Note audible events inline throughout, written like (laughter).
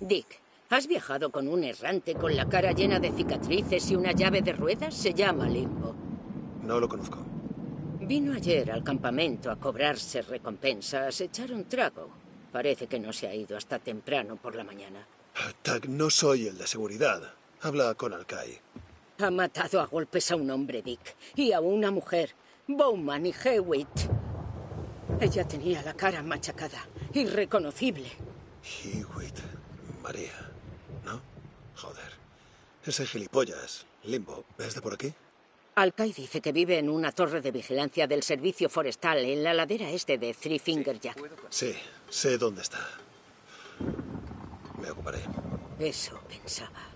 Dick, ¿has viajado con un errante con la cara llena de cicatrices y una llave de ruedas? Se llama Limbo. No lo conozco. Vino ayer al campamento a cobrarse recompensas, echar un trago. Parece que no se ha ido hasta temprano por la mañana. Tag, no soy el de seguridad. Habla con Alkai. Ha matado a golpes a un hombre, Dick, y a una mujer, Bowman y Hewitt. Ella tenía la cara machacada, irreconocible. Hewitt, María, ¿no? Joder. Ese gilipollas, Limbo, ¿es de por aquí? Alkai dice que vive en una torre de vigilancia del servicio forestal en la ladera este de Three Finger Jack. Sí, sé dónde está. Me ocuparé. Eso pensaba.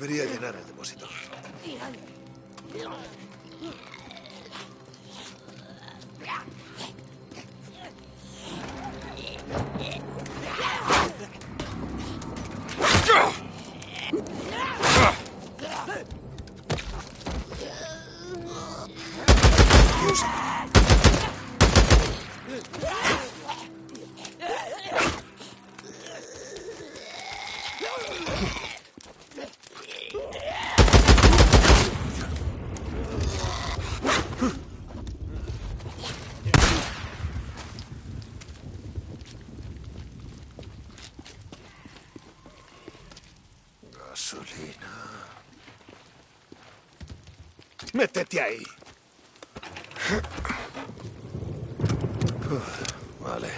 Debería llenar. el Métete ahí. Uf, Vale.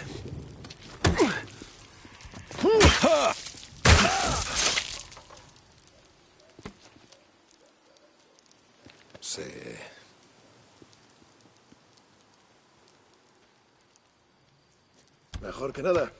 Sí. Mejor que nada.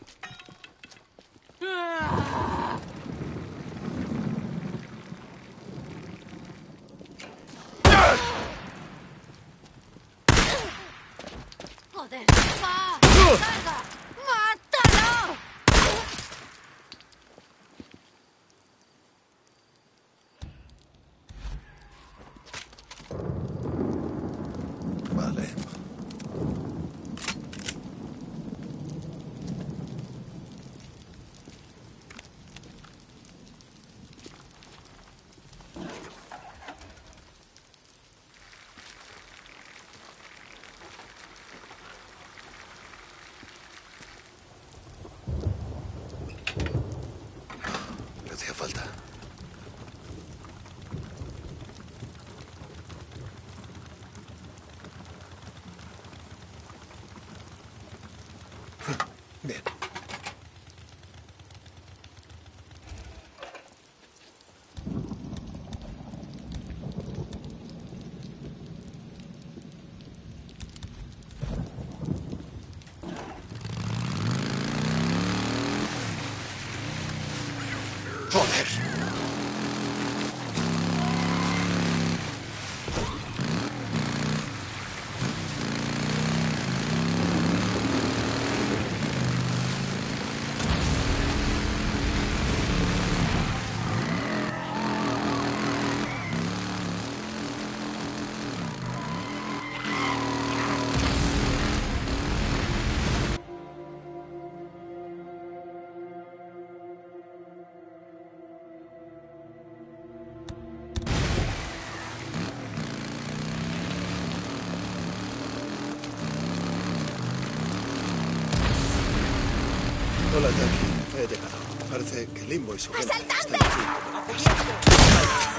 Hola, Jackie. He llegado. Parece que Limbo y su gente casa.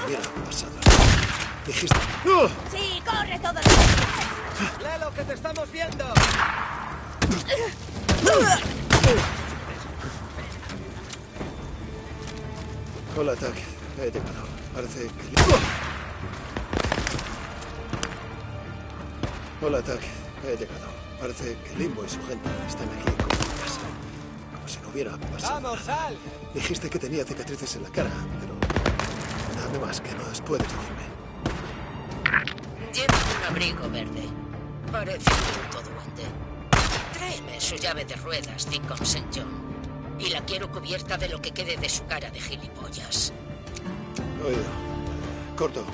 Mira, pasado. Dijiste... ¡Oh! Sí, corre todo el ¡Lelo, que te estamos viendo! Hola, Jackie. He llegado. Parece que Limbo... Hola, Jackie. He llegado. Parece que Limbo y su gente están aquí hubiera pasado ¡Vamos, sal! Dijiste que tenía cicatrices en la cara, pero... Dame más que no puedes decirme. Lleva un abrigo verde. Parece un puto duende. Tráeme su llave de ruedas, Deacon St. John. Y la quiero cubierta de lo que quede de su cara de gilipollas. Oído. Corto.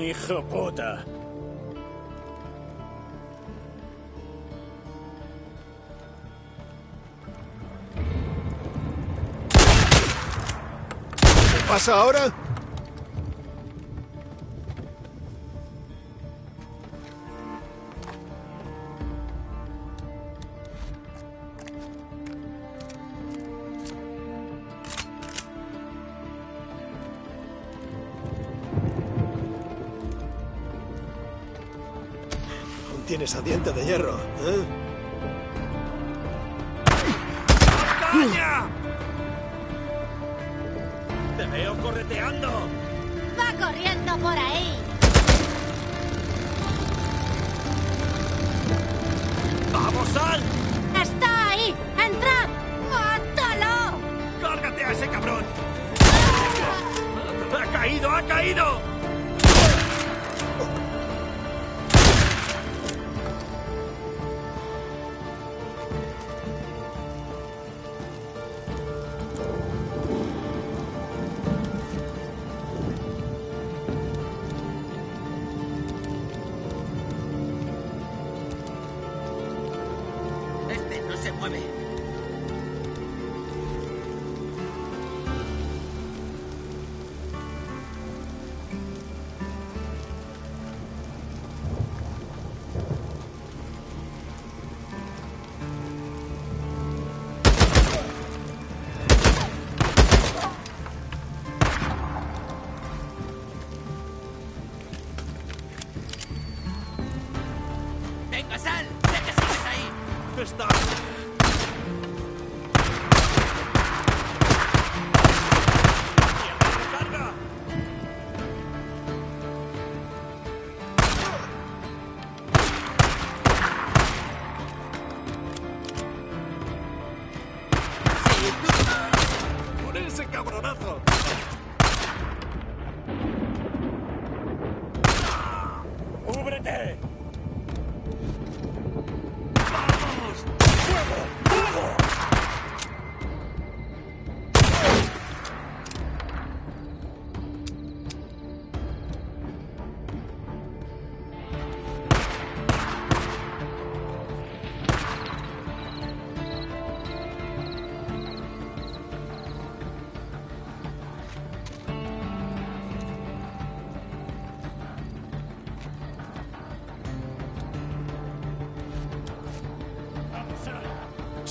Hijo puta. ¿Qué pasa ahora? tienes a diente de hierro.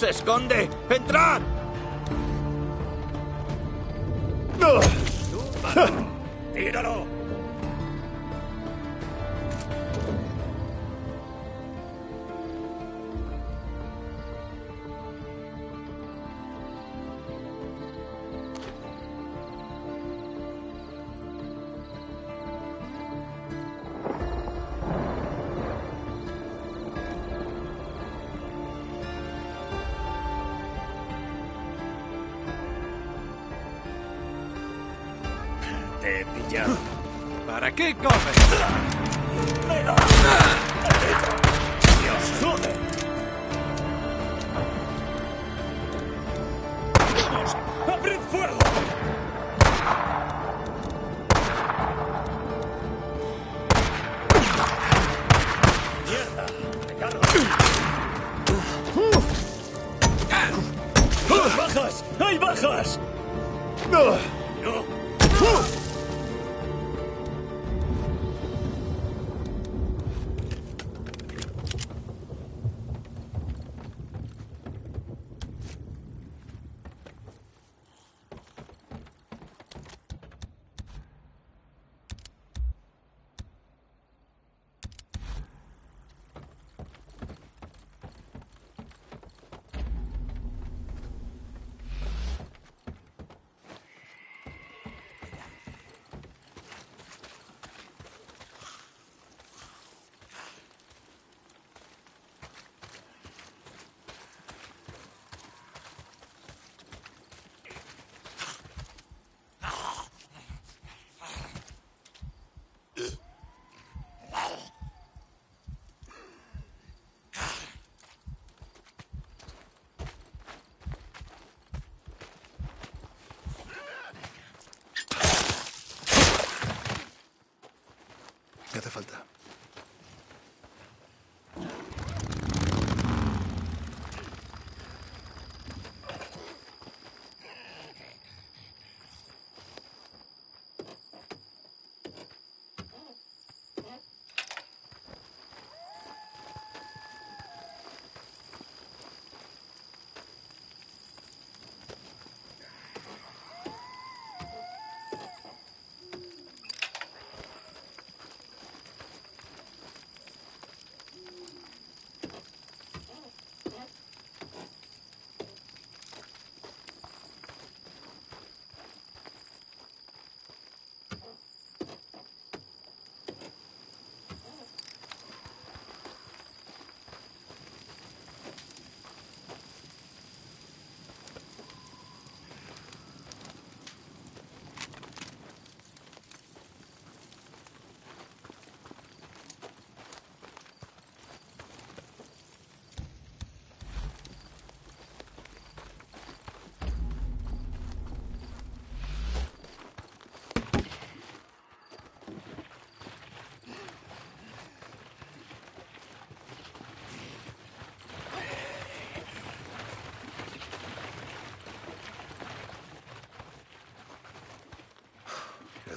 esconde! ¡Entrad!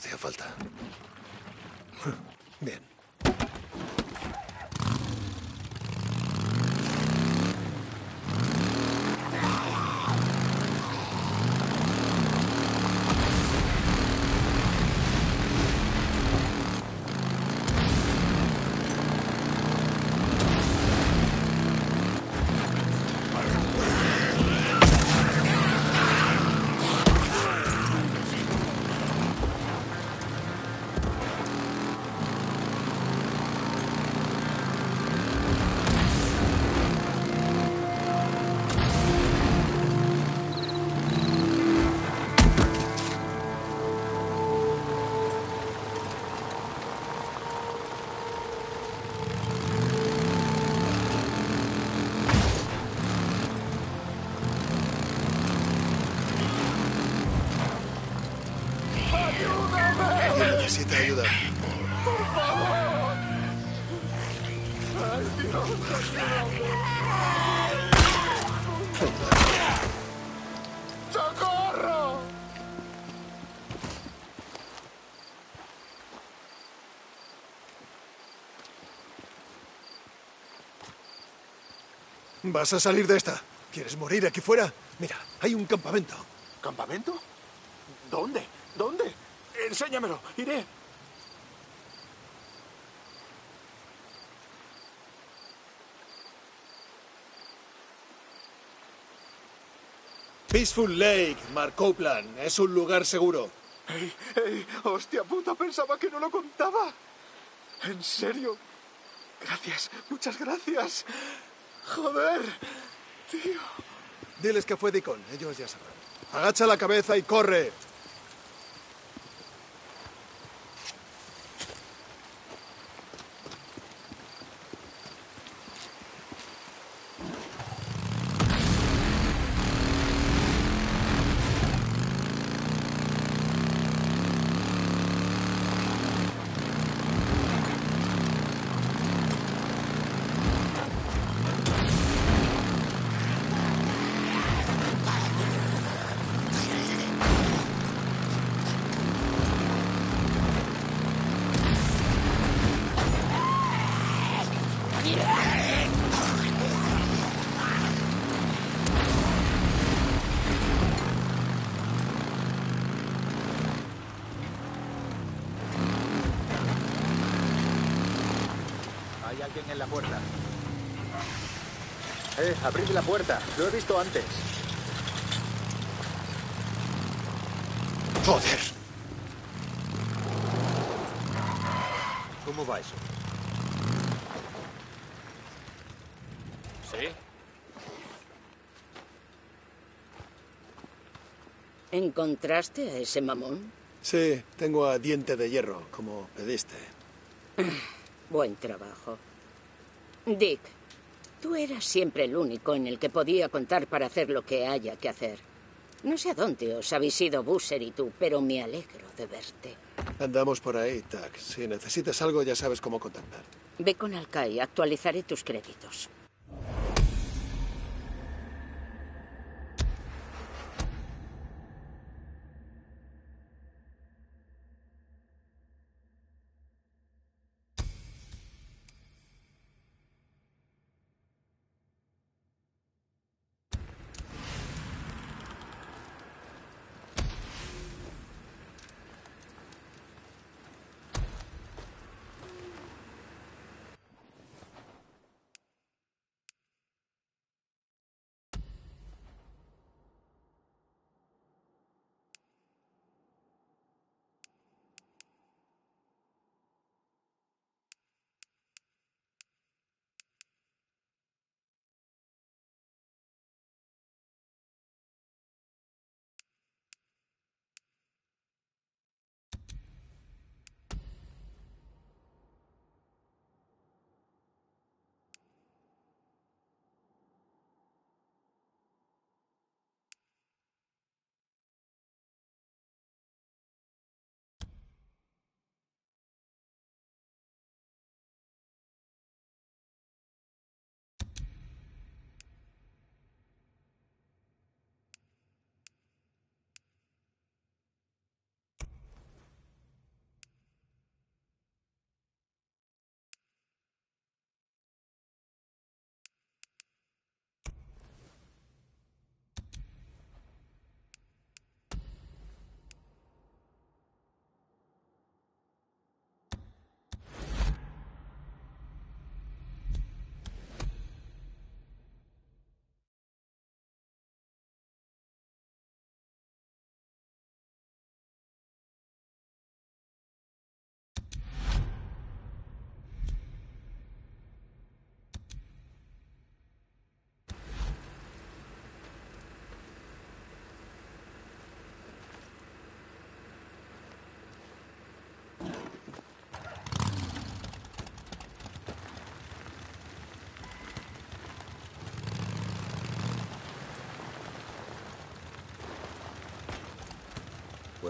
Hacía falta. ¿Vas a salir de esta? ¿Quieres morir aquí fuera? Mira, hay un campamento. ¿Campamento? ¿Dónde? ¿Dónde? Enséñamelo, iré. Peaceful Lake, Mark Copeland. Es un lugar seguro. ¡Ey, ey! ¡Hostia puta! Pensaba que no lo contaba. ¿En serio? Gracias, muchas gracias. Joder, tío. Diles que fue Deacon. Ellos ya sabrán. Agacha la cabeza y corre. Abrid la puerta. Lo he visto antes. Joder. ¿Cómo va eso? ¿Sí? ¿Encontraste a ese mamón? Sí, tengo a diente de hierro, como pediste. Buen trabajo. Dick, tú eras siempre el único en el que podía contar para hacer lo que haya que hacer. No sé a dónde os habéis ido Busser y tú, pero me alegro de verte. Andamos por ahí, Tac. Si necesitas algo, ya sabes cómo contactar. Ve con Alcai, actualizaré tus créditos.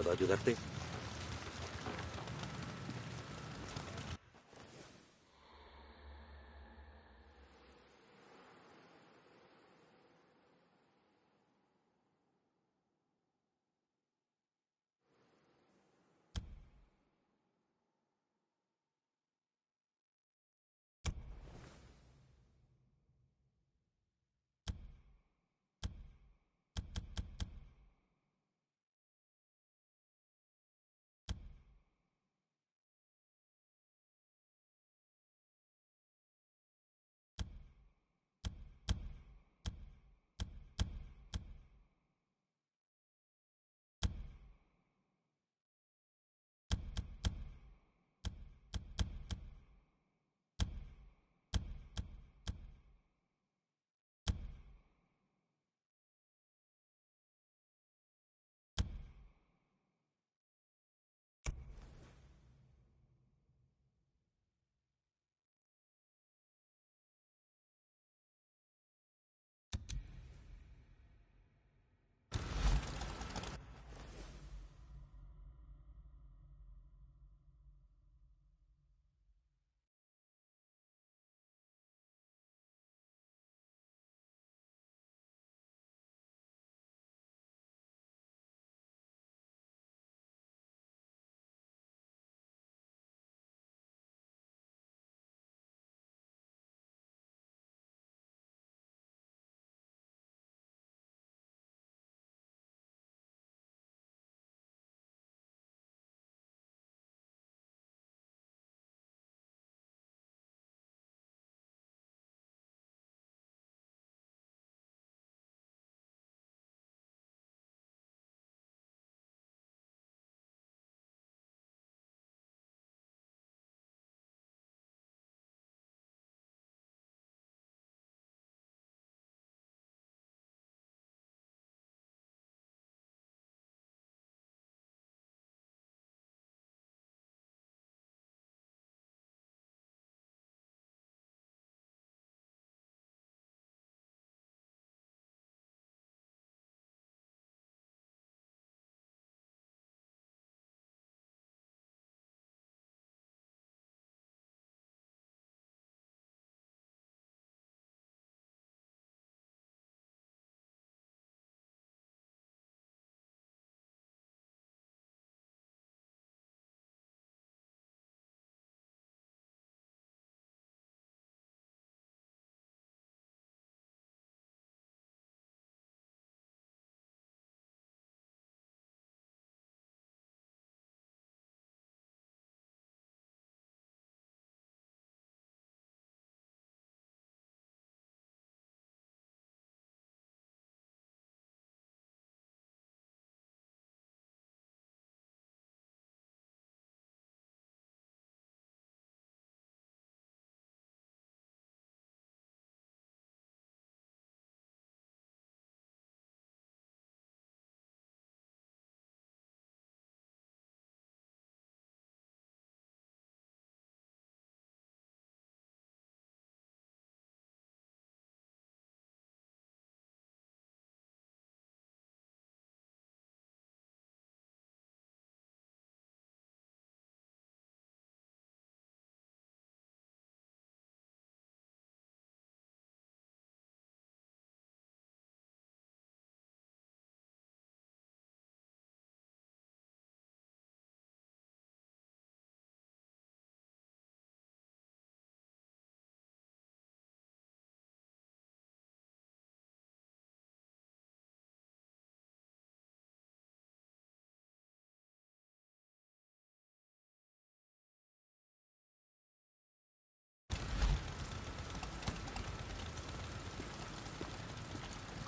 ¿Puedo ayudarte?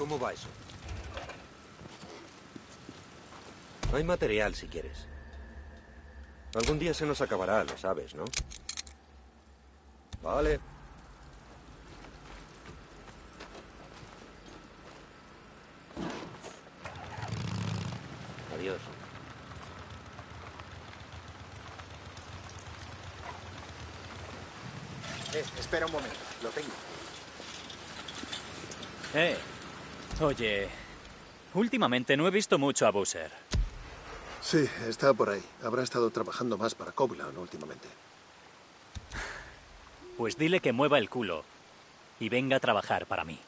¿Cómo va eso? Hay material si quieres. Algún día se nos acabará, lo sabes, ¿no? Vale. Adiós. Eh, espera un momento. Lo tengo. Eh, oye, últimamente no he visto mucho a Busser. Sí, está por ahí. Habrá estado trabajando más para Coblan últimamente. Pues dile que mueva el culo y venga a trabajar para mí.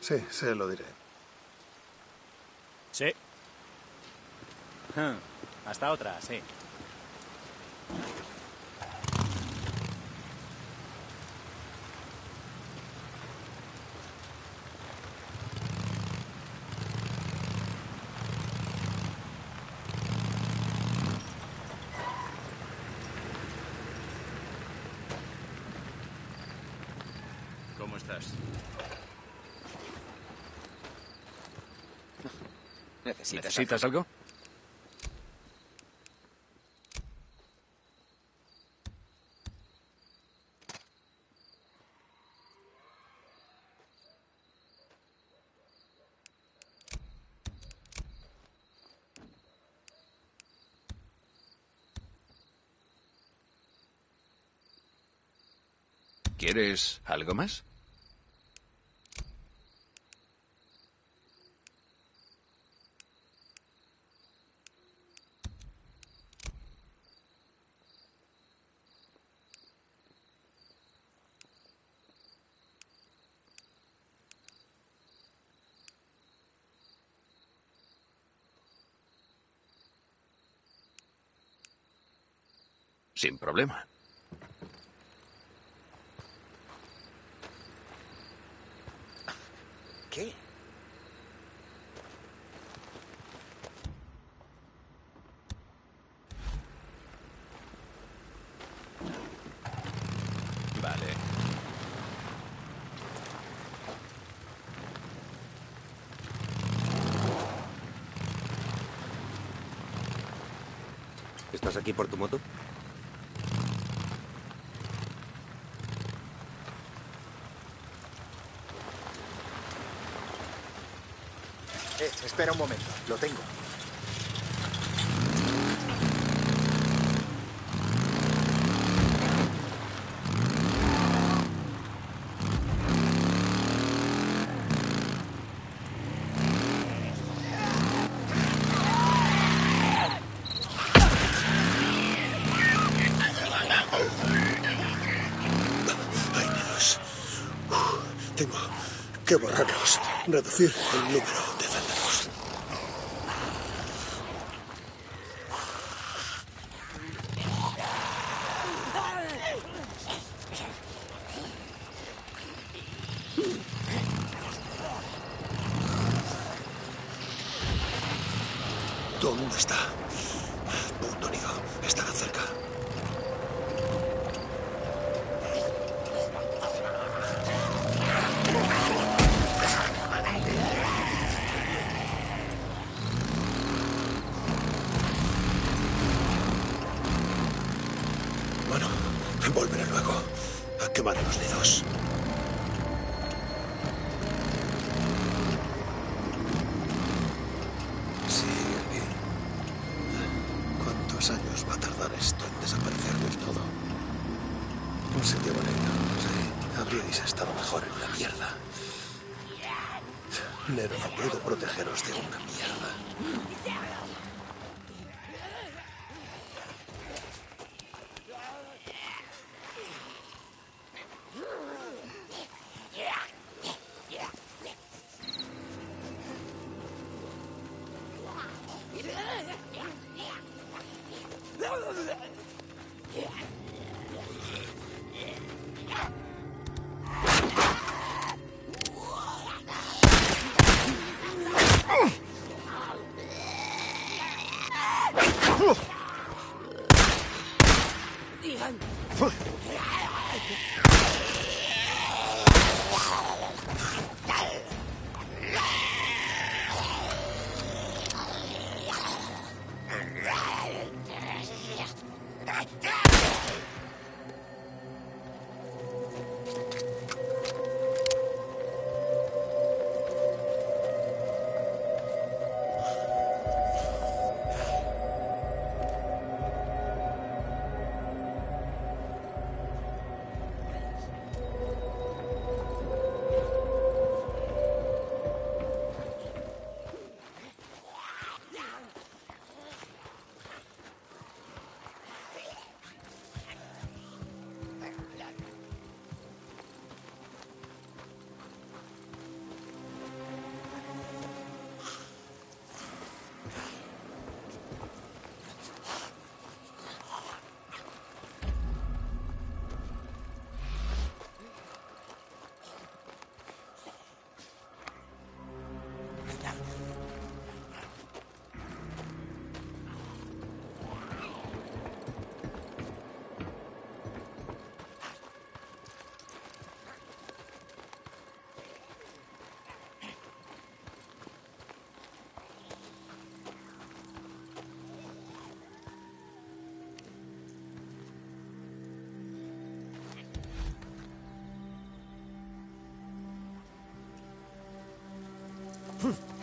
Sí, se lo diré. Sí. Hasta otra, sí. ¿Cómo estás? ¿Necesitas, ¿Necesitas algo? ¿Quieres algo más? Sin problema. ¿Qué? Vale. ¿Estás aquí por tu moto? Espera un momento. Lo tengo. Tengo que borrarlos. Reducir el número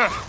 Huh.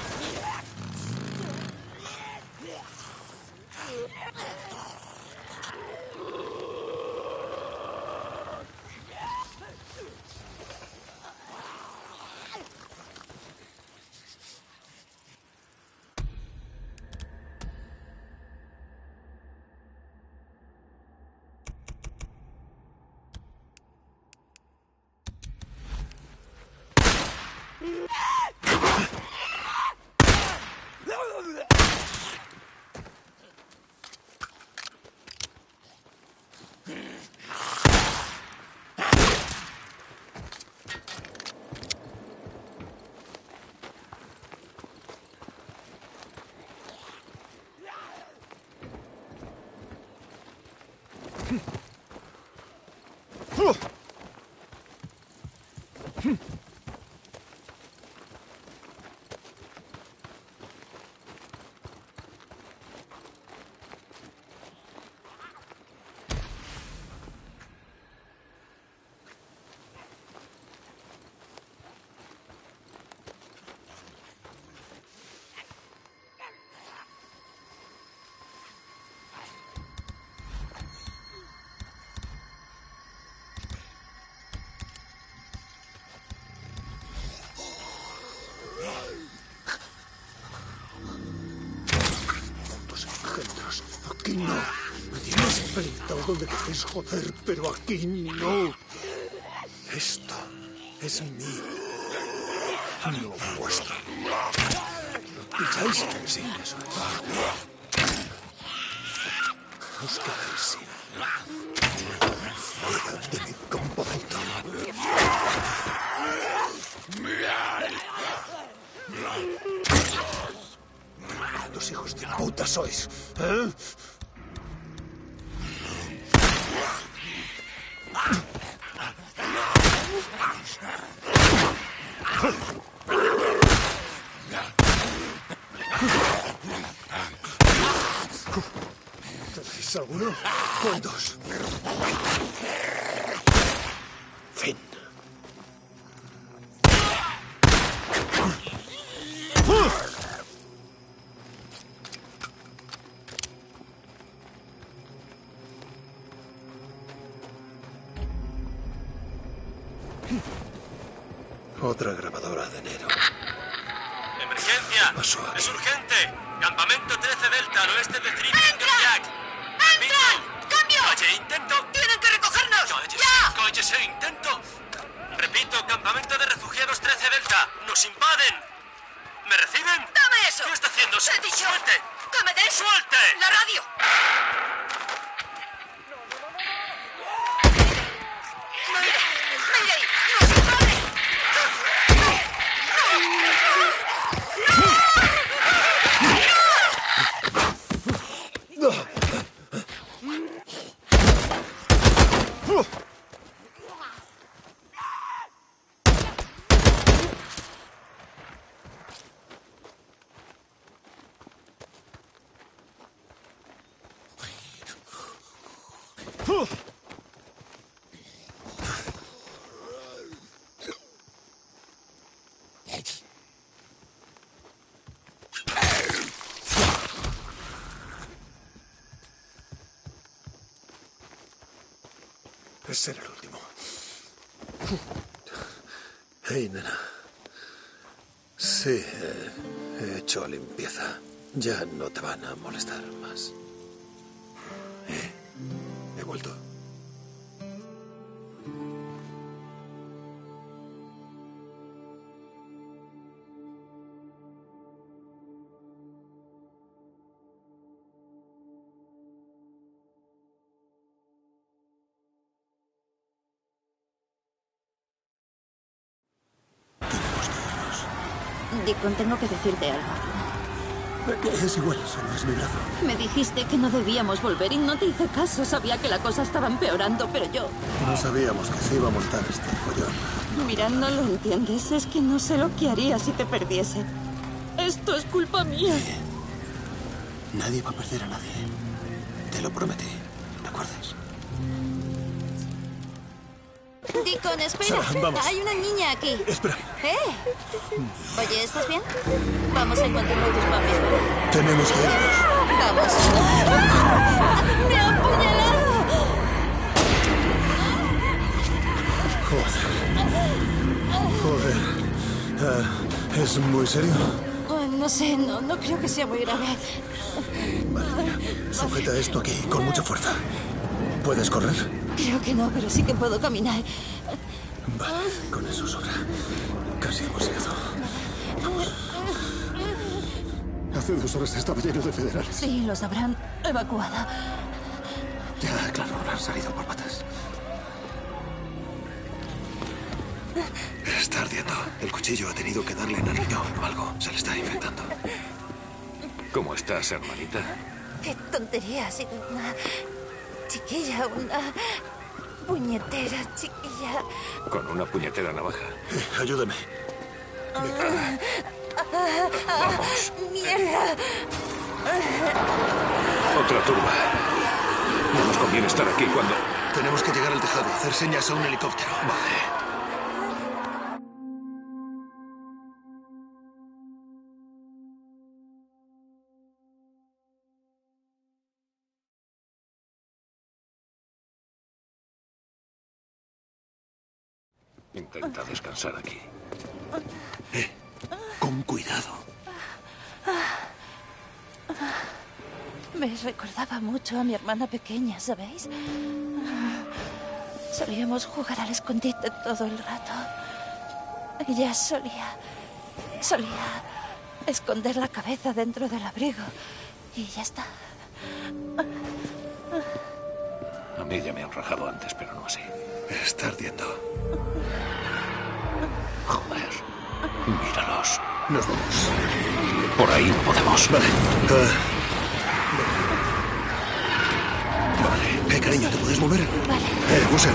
Hmm. hijo de es joder, pero aquí no. Esto es mío, no vuestro. ¿Pilláis? Sí, eso es. Os quedáis sin fuera de mi campamento. Los hijos de puta sois, ¿eh? Ese era el último. Hey, nena. Sí, he hecho limpieza. Ya no te van a molestar más. Que decirte algo. Es igual, solo es mi brazo. Me dijiste que no debíamos volver y no te hice caso. Sabía que la cosa estaba empeorando, pero yo... No sabíamos que se iba a montar este follón. Mira, no lo entiendes. Es que no sé lo que haría si te perdiese. Esto es culpa mía. Nadie va a perder a nadie. Te lo prometí. ¿Recuerdas? Deacon, espera. Vamos. Hay una niña aquí. Espera. ¿Eh? Oye, ¿estás bien? Vamos a encontrar a tus papis, ¿vale? Tenemos que irnos. Vamos. ¡Me ha apuñalado! Joder. Joder. Ah, ¿Es muy serio? Oh, no sé, no, no creo que sea muy grave. Sujeta esto aquí con mucha fuerza. ¿Puedes correr? Creo que no, pero sí que puedo caminar. Vale, con eso sobra. Casi hemos llegado. Hace dos horas estaba lleno de federales. Sí, los habrán evacuado. Ya, claro, han salido por patas. Está ardiendo. El cuchillo ha tenido que darle en el riñón o algo. Se le está infectando. ¿Cómo estás, hermanita? ¡Qué tontería! Ha sido una chiquilla, una puñetera chiquilla. Con una puñetera navaja. Eh, ayúdame. Vamos. ¡Mierda! Otra turba. No nos conviene estar aquí cuando... Tenemos que llegar al tejado, hacer señas a un helicóptero. Vale. Intenta descansar aquí. Con cuidado. Me recordaba mucho a mi hermana pequeña, ¿sabéis? Solíamos jugar al escondite todo el rato. Ella solía. solía esconder la cabeza dentro del abrigo. Y ya está. A mí ya me han rajado antes, pero no así. Está ardiendo. Joder. Míralos. Nos vamos. Por ahí no podemos. Vale. Ah. Vale. Eh, cariño, ¿te puedes mover? Vale. Eh, Buser.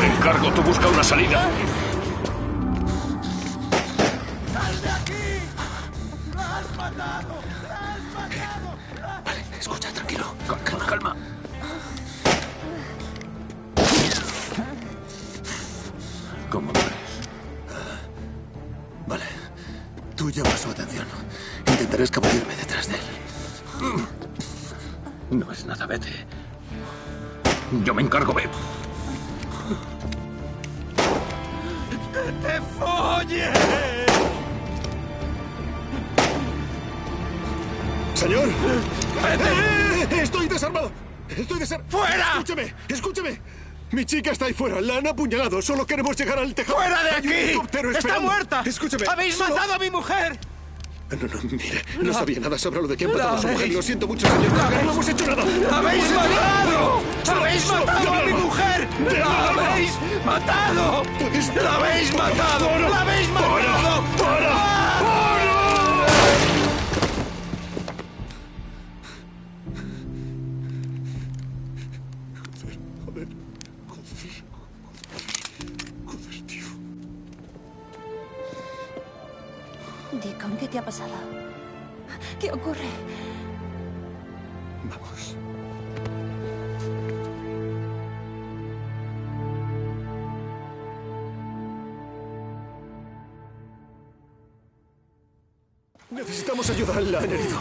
Me encargo, tú busca una salida. Vale, escucha, tranquilo. Calma, calma. Escabullirme detrás de él. No es nada, vete. Yo me encargo, ve. ¡Te folle! ¡Señor! ¡Eh, eh, ¡Estoy desarmado! ¡Estoy desarmado! ¡Fuera! ¡Escúcheme! ¡Escúcheme! Mi chica está ahí fuera. La han apuñalado. Solo queremos llegar al tejado. ¡Fuera de Hay aquí! ¡Está muerta! Escúcheme. ¡Habéis solo- matado a mi mujer! No, no, mire. No La- sabía nada sobre lo de que han matado a su mujer. Lo siento mucho, señor. la No hemos hecho nada. ¡La habéis matado! ¡Habéis matado a mi mujer! ¡La habéis matado! ¡La habéis matado! ¡La habéis matado! Te ha pasado? ¿Qué ocurre? Vamos. Necesitamos ayuda. La han herido.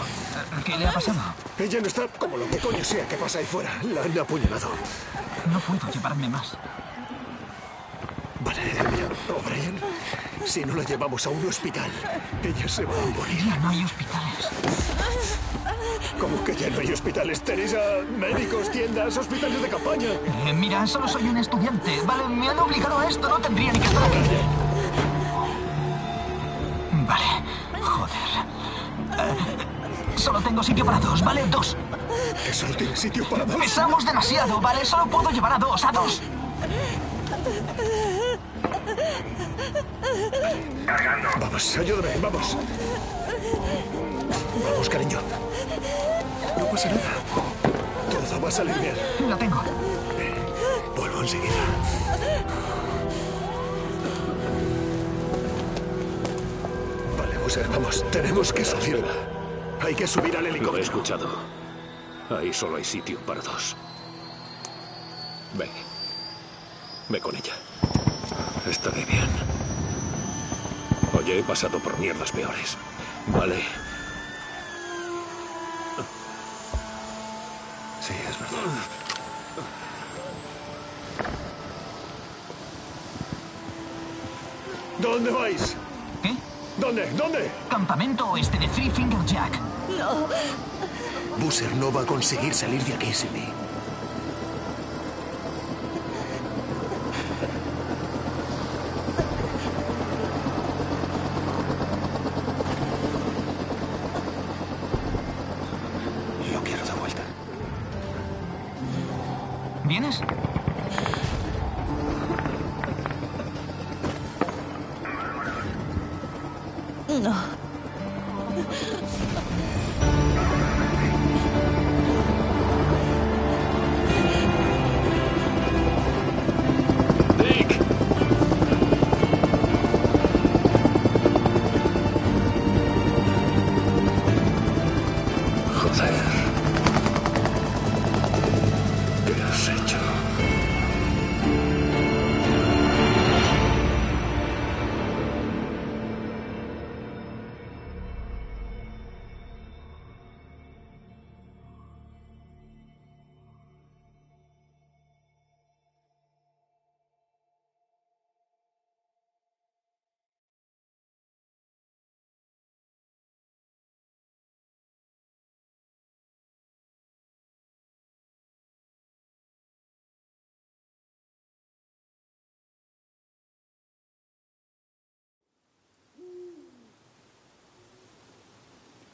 ¿Qué le ha pasado? Ella no está como lo que coño sea que pasa ahí fuera. La han apuñalado. No puedo llevarme más. Vale, mira, O'Brien, si no la llevamos a un hospital, ella se va a morir. Ya no hay hospitales. ¿Cómo que ya no hay hospitales? Tenéis a médicos, tiendas, hospitales de campaña. Eh, mira, solo soy un estudiante. Vale, me han obligado a esto. No tendría ni que estar aquí. Vale, joder. Eh, solo tengo sitio para dos, ¿vale? Dos. Que solo sitio para dos. Pesamos demasiado, ¿vale? Solo puedo llevar a dos, a dos. Vamos, ayúdame, vamos. Vamos, cariño. No pasa nada. Todo va a salir bien. Lo tengo. Vuelvo enseguida. Vale, Buser, vamos. Tenemos que subirla. Hay que subir al Lo he helicóptero. escuchado. Ahí solo hay sitio para dos. Ve. Ve con ella. Estaré bien. Oye, he pasado por mierdas peores. Vale. Sí, es verdad. ¿Dónde vais? ¿Qué? ¿Dónde? ¿Dónde? Campamento oeste de Three Finger Jack. No. Buser no va a conseguir salir de aquí sin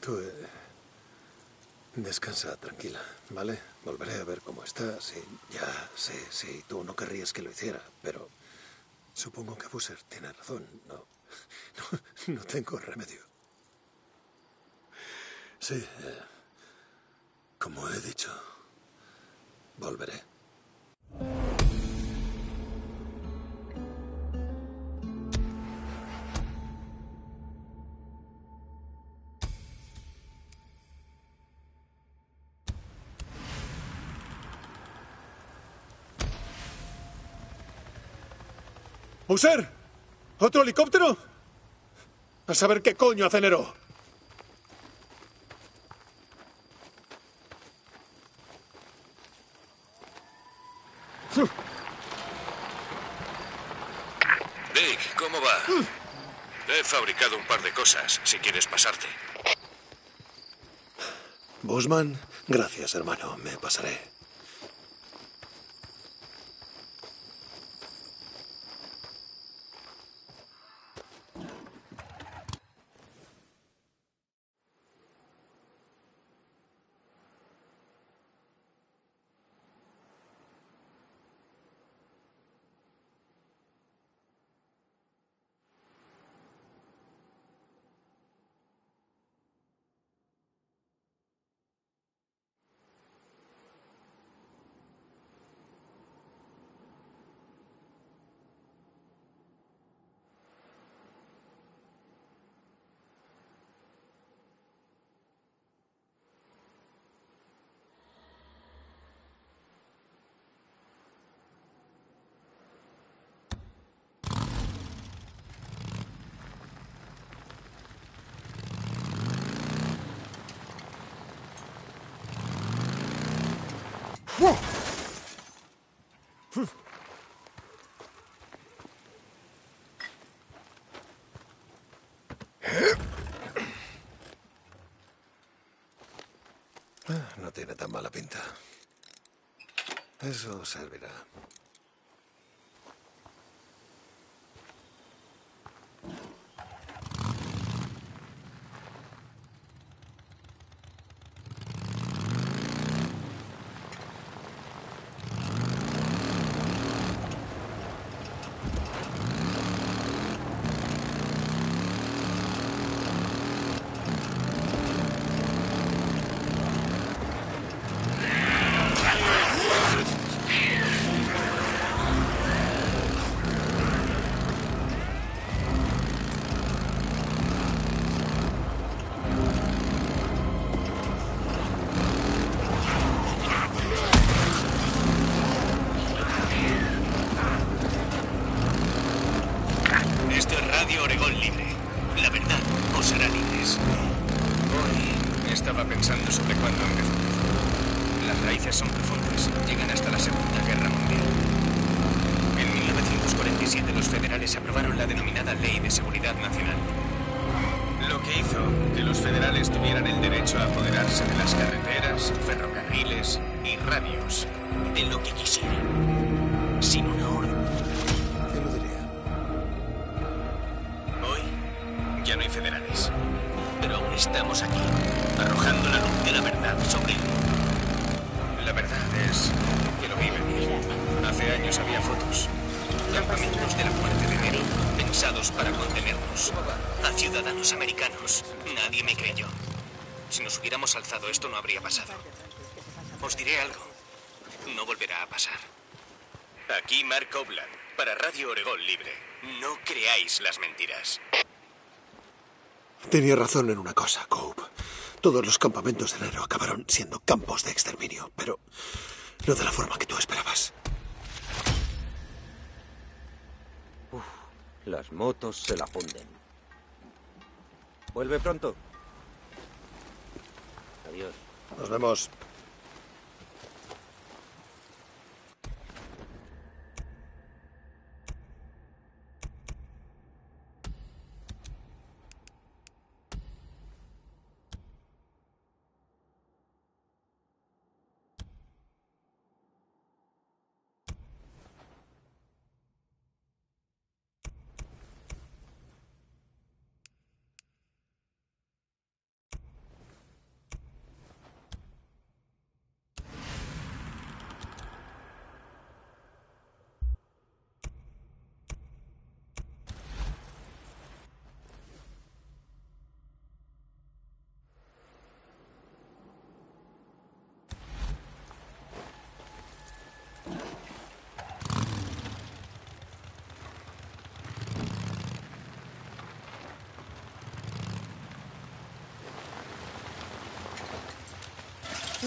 Eh, descansa tranquila, ¿vale? Volveré a ver cómo estás y ya sé, sí, tú no querrías que lo hiciera, pero Supongo que Busser tiene razón. No, no, (laughs) no tengo remedio. Sí, eh, como he dicho, volveré. ¡Buser! ¿Otro helicóptero? A saber qué coño aceleró. Dick, ¿cómo va? He fabricado un par de cosas, si quieres pasarte. Bosman, gracias, hermano. Me pasaré. Ah, No tiene tan mala pinta. Eso servirá. Estaba pensando sobre cuándo empezó. Las raíces son profundas, llegan hasta la Segunda Guerra Mundial. En 1947 los federales aprobaron la denominada Ley de Seguridad Nacional. Lo que hizo que los federales tuvieran el derecho a apoderarse de las carreteras, ferrocarriles y radios, de lo que quisieran, sin una Mark Obland, para Radio Oregón Libre. No creáis las mentiras. Tenía razón en una cosa, Cope. Todos los campamentos de enero acabaron siendo campos de exterminio, pero no de la forma que tú esperabas. Las motos se la funden. Vuelve pronto. Adiós. Nos vemos.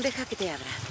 Deja que te abra.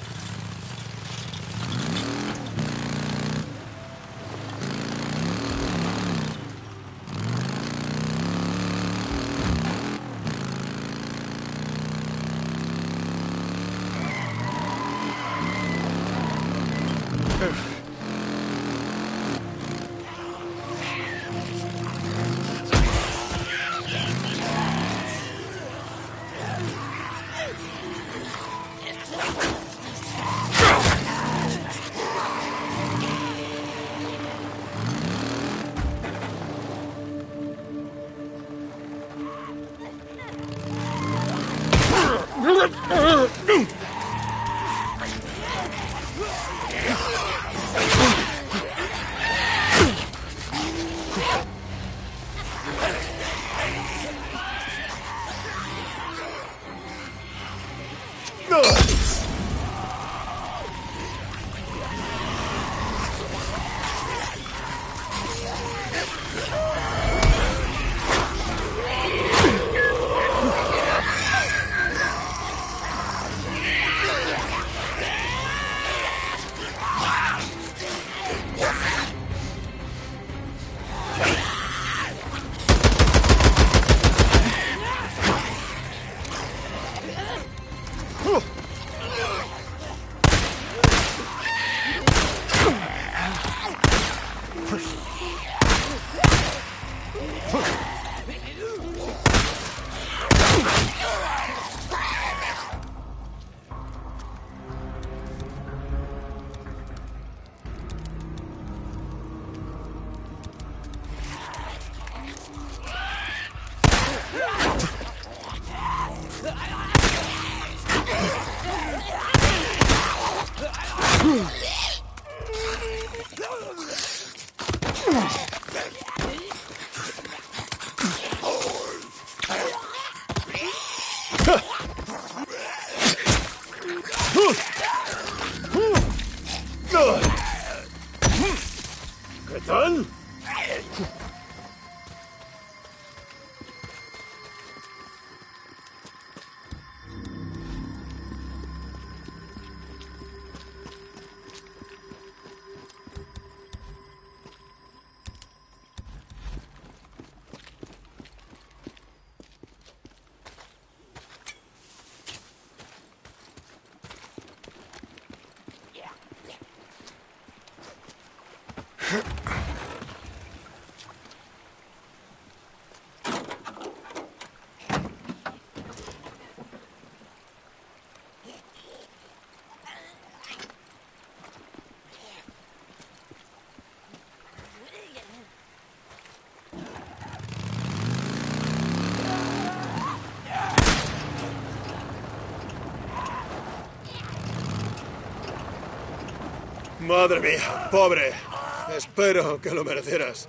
Madre mía, pobre. Espero que lo merecieras.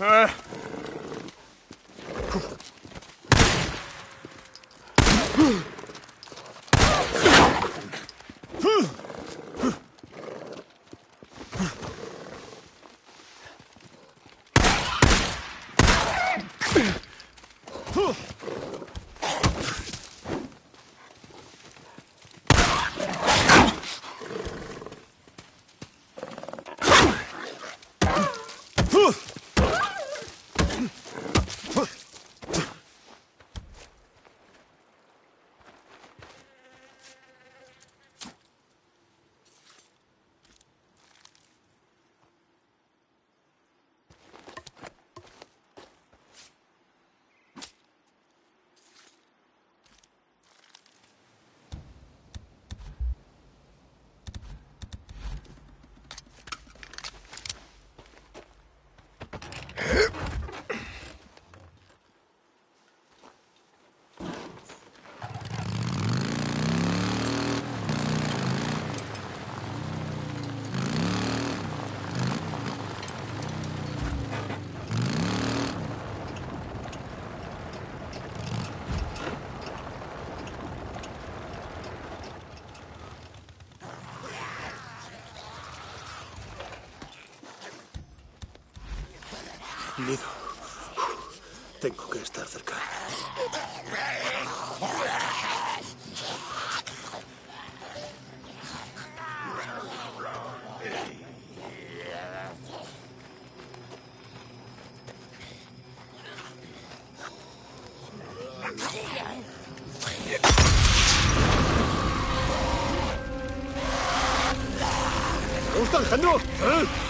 Uh. Tengo que estar cerca. ¿Te gusta, Alejandro? ¿Eh?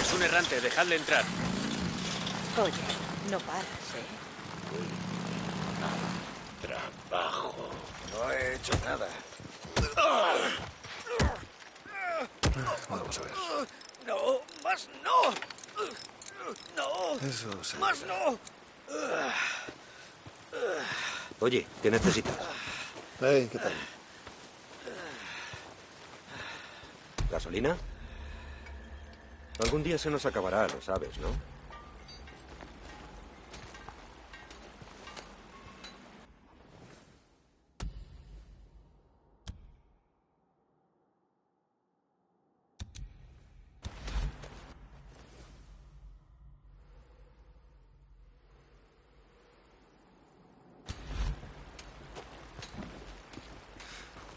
Es un errante, dejadle entrar. Oye, no paras, ¿eh? Trabajo. No he hecho nada. Vamos a ver. No, más no. No. Eso se... Más no. Oye, ¿qué necesitas? Hey, ¿qué tal? ¿Gasolina? Algún día se nos acabará, lo sabes, ¿no?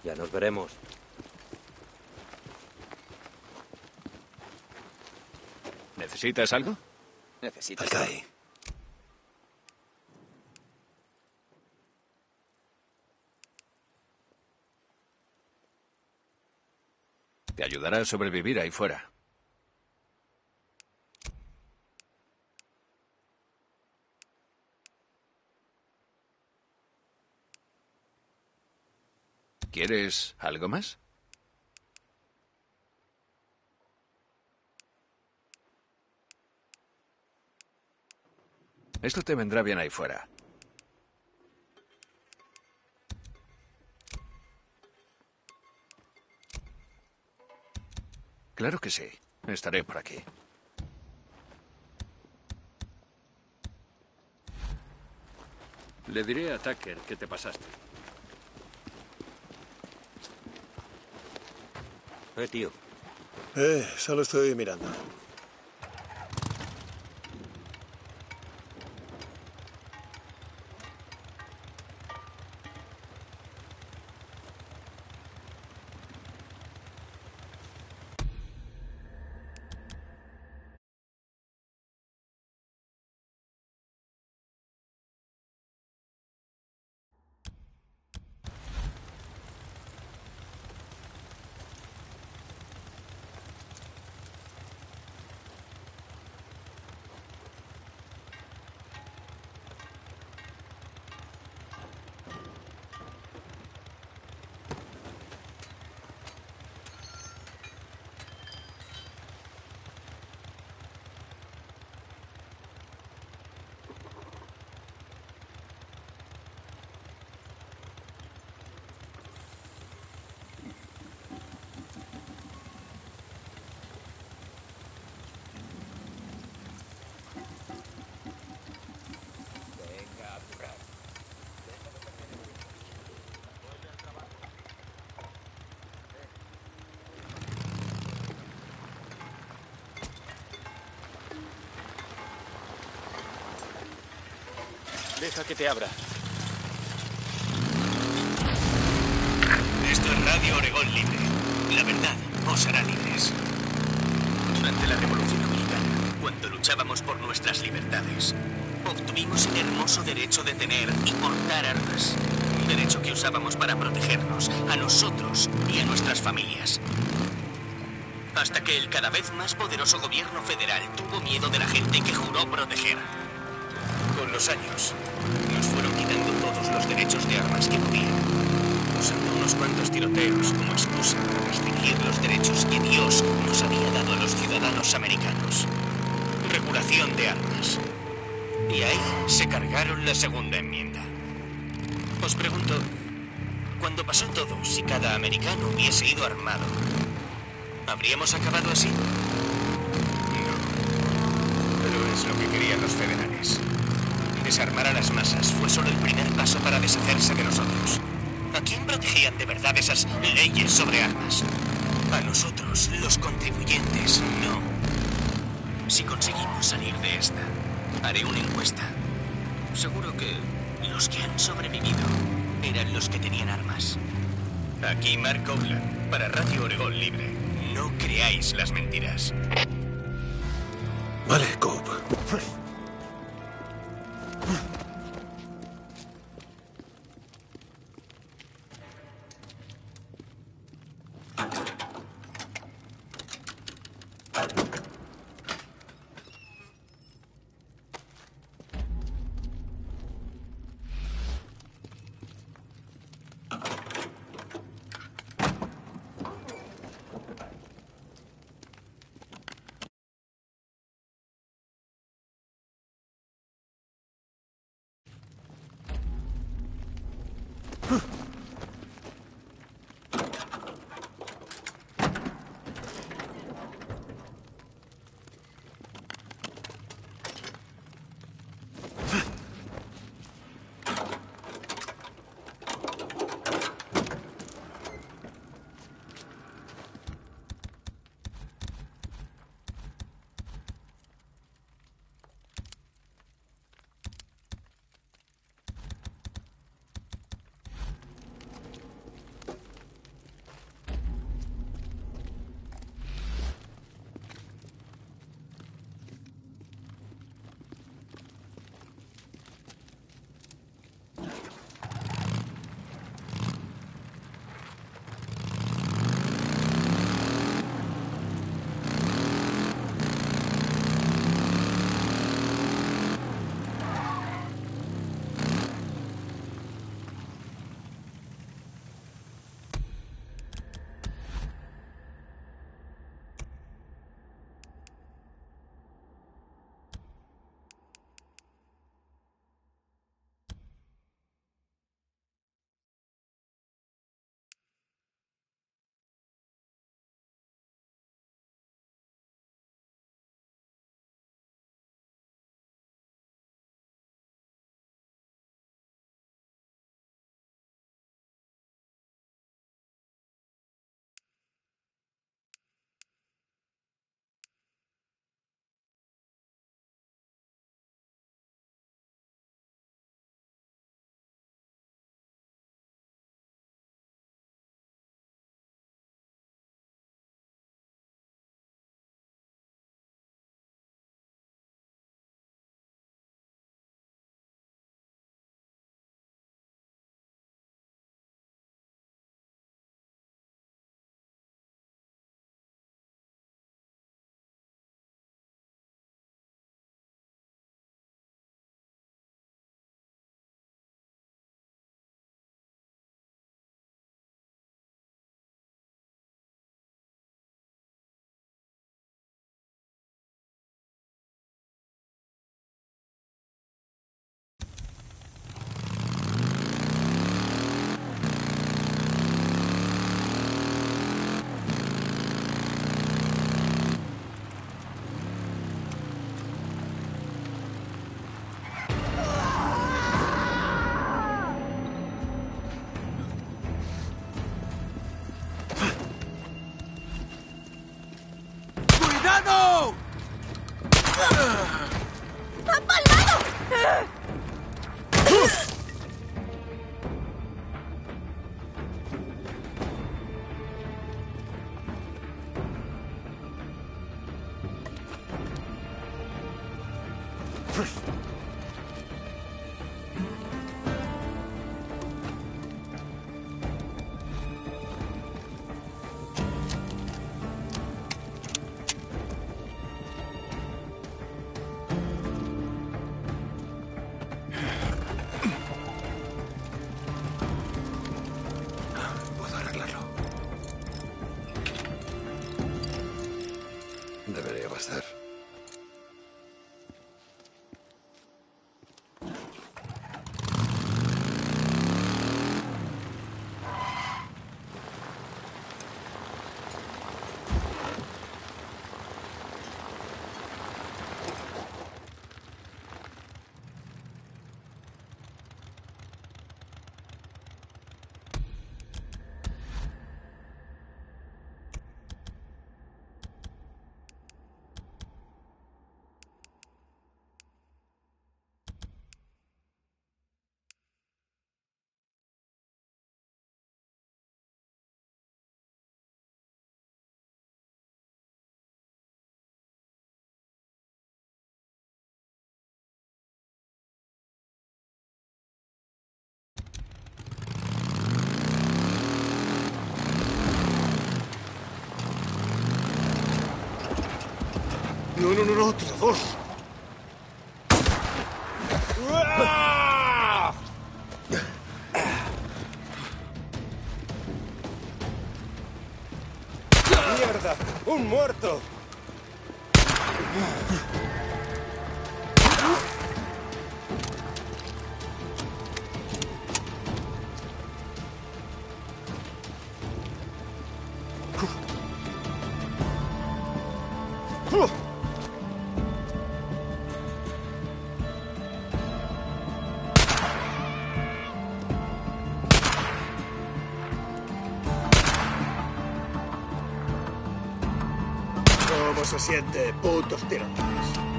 Ya nos veremos. ¿Necesitas algo? Necesitas. Alcaí. Te ayudará a sobrevivir ahí fuera. ¿Quieres algo más? Esto te vendrá bien ahí fuera. Claro que sí. Estaré por aquí. Le diré a Tucker que te pasaste. Eh, tío. Eh, solo estoy mirando. Deja que te abra. Esto es Radio Oregón Libre. La verdad os hará libres. Durante la Revolución Americana, cuando luchábamos por nuestras libertades, obtuvimos el hermoso derecho de tener y portar armas. Un derecho que usábamos para protegernos, a nosotros y a nuestras familias. Hasta que el cada vez más poderoso gobierno federal tuvo miedo de la gente que juró proteger. Con los años, nos fueron quitando todos los derechos de armas que podían, usando unos cuantos tiroteos como excusa para restringir los derechos que Dios nos había dado a los ciudadanos americanos. Regulación de armas. Y ahí se cargaron la segunda enmienda. Os pregunto, cuando pasó todo, si cada americano hubiese ido armado, ¿habríamos acabado así? No. Pero es lo que querían los federales. Desarmar a las masas fue solo el primer paso para deshacerse de nosotros. ¿A quién protegían de verdad esas leyes sobre armas? A nosotros, los contribuyentes, no. Si conseguimos salir de esta, haré una encuesta. Seguro que los que han sobrevivido eran los que tenían armas. Aquí Mark Outland, para Radio Oregón Libre. No creáis las mentiras. Vale, Cope. No, no, no, no, tirador. ¡Mierda! ¡Un muerto! Se siente, putos tiradores?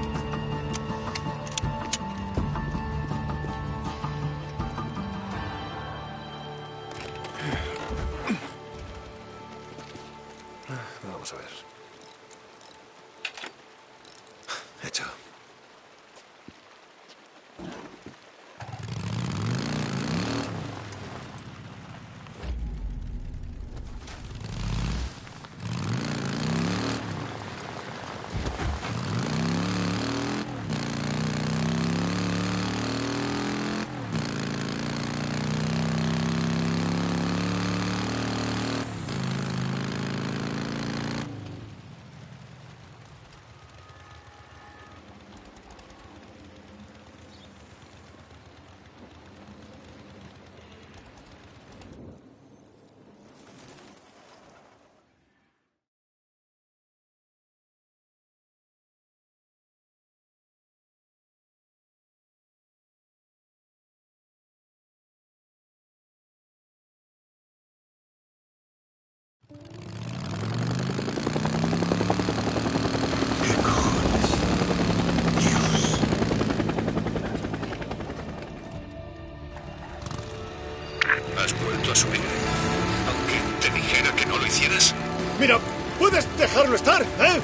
Mira, ¿puedes dejarlo estar, eh?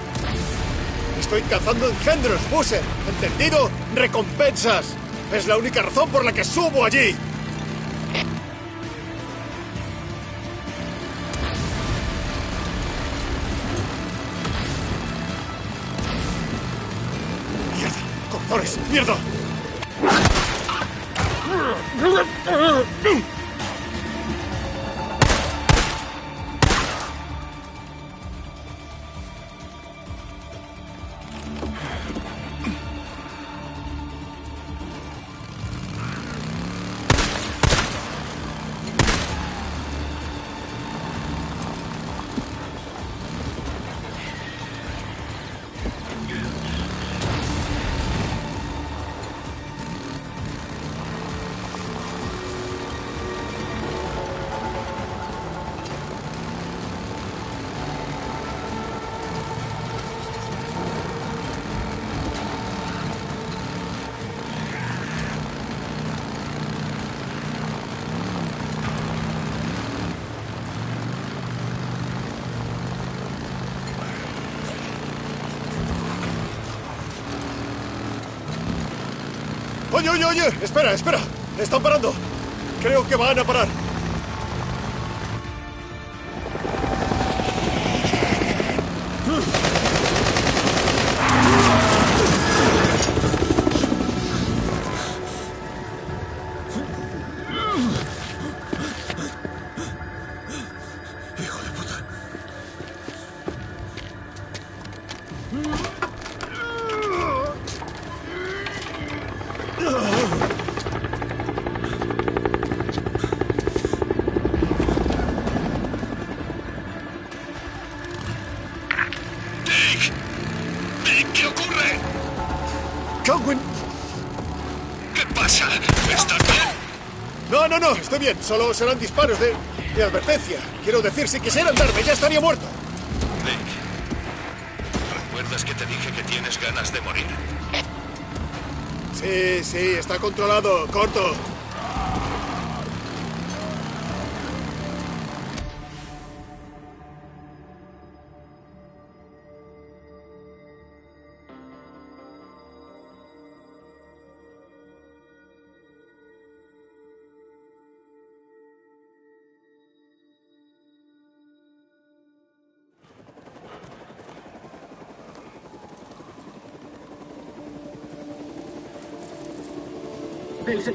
Estoy cazando engendros, Busser. ¿Entendido? Recompensas. Es la única razón por la que subo allí. ¡Mierda! ¡Cojones! ¡Mierda! Están parando. Creo que van a parar. Bien. Solo serán disparos de, de advertencia. Quiero decir, si quisieran darme, ya estaría muerto. Dick. ¿Recuerdas que te dije que tienes ganas de morir? Sí, sí, está controlado. Corto.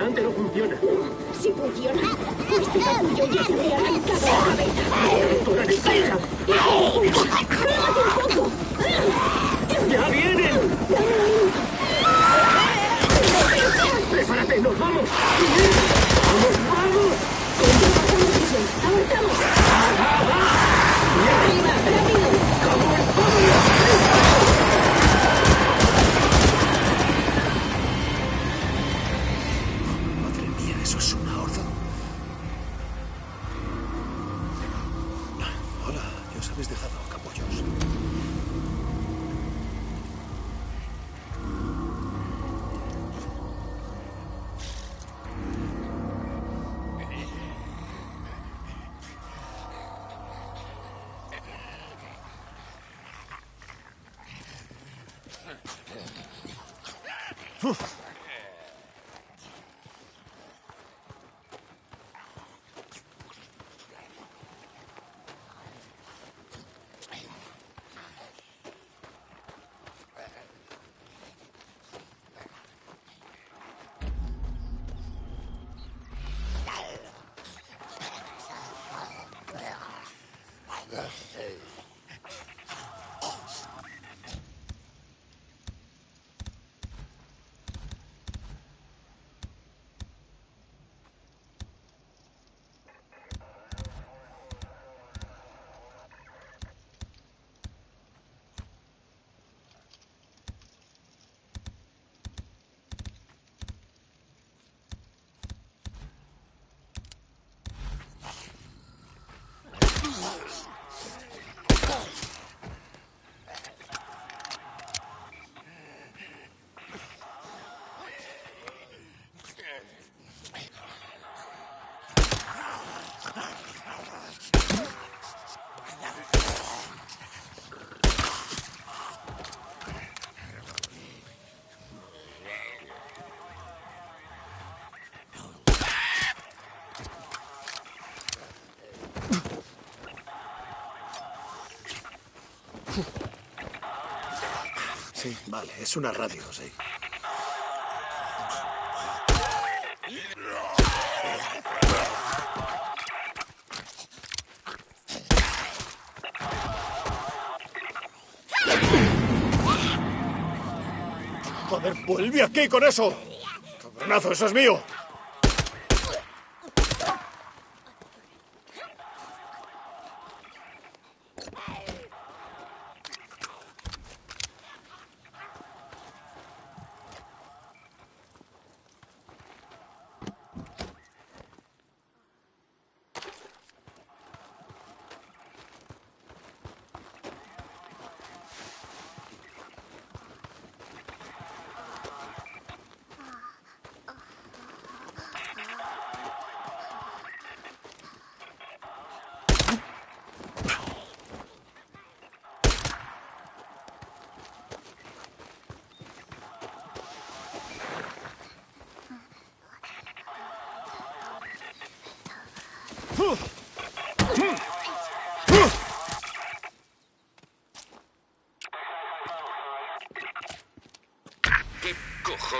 El Sí, vale, es una radio, sí. Joder, vuelve aquí con eso. Cabronazo, eso es mío.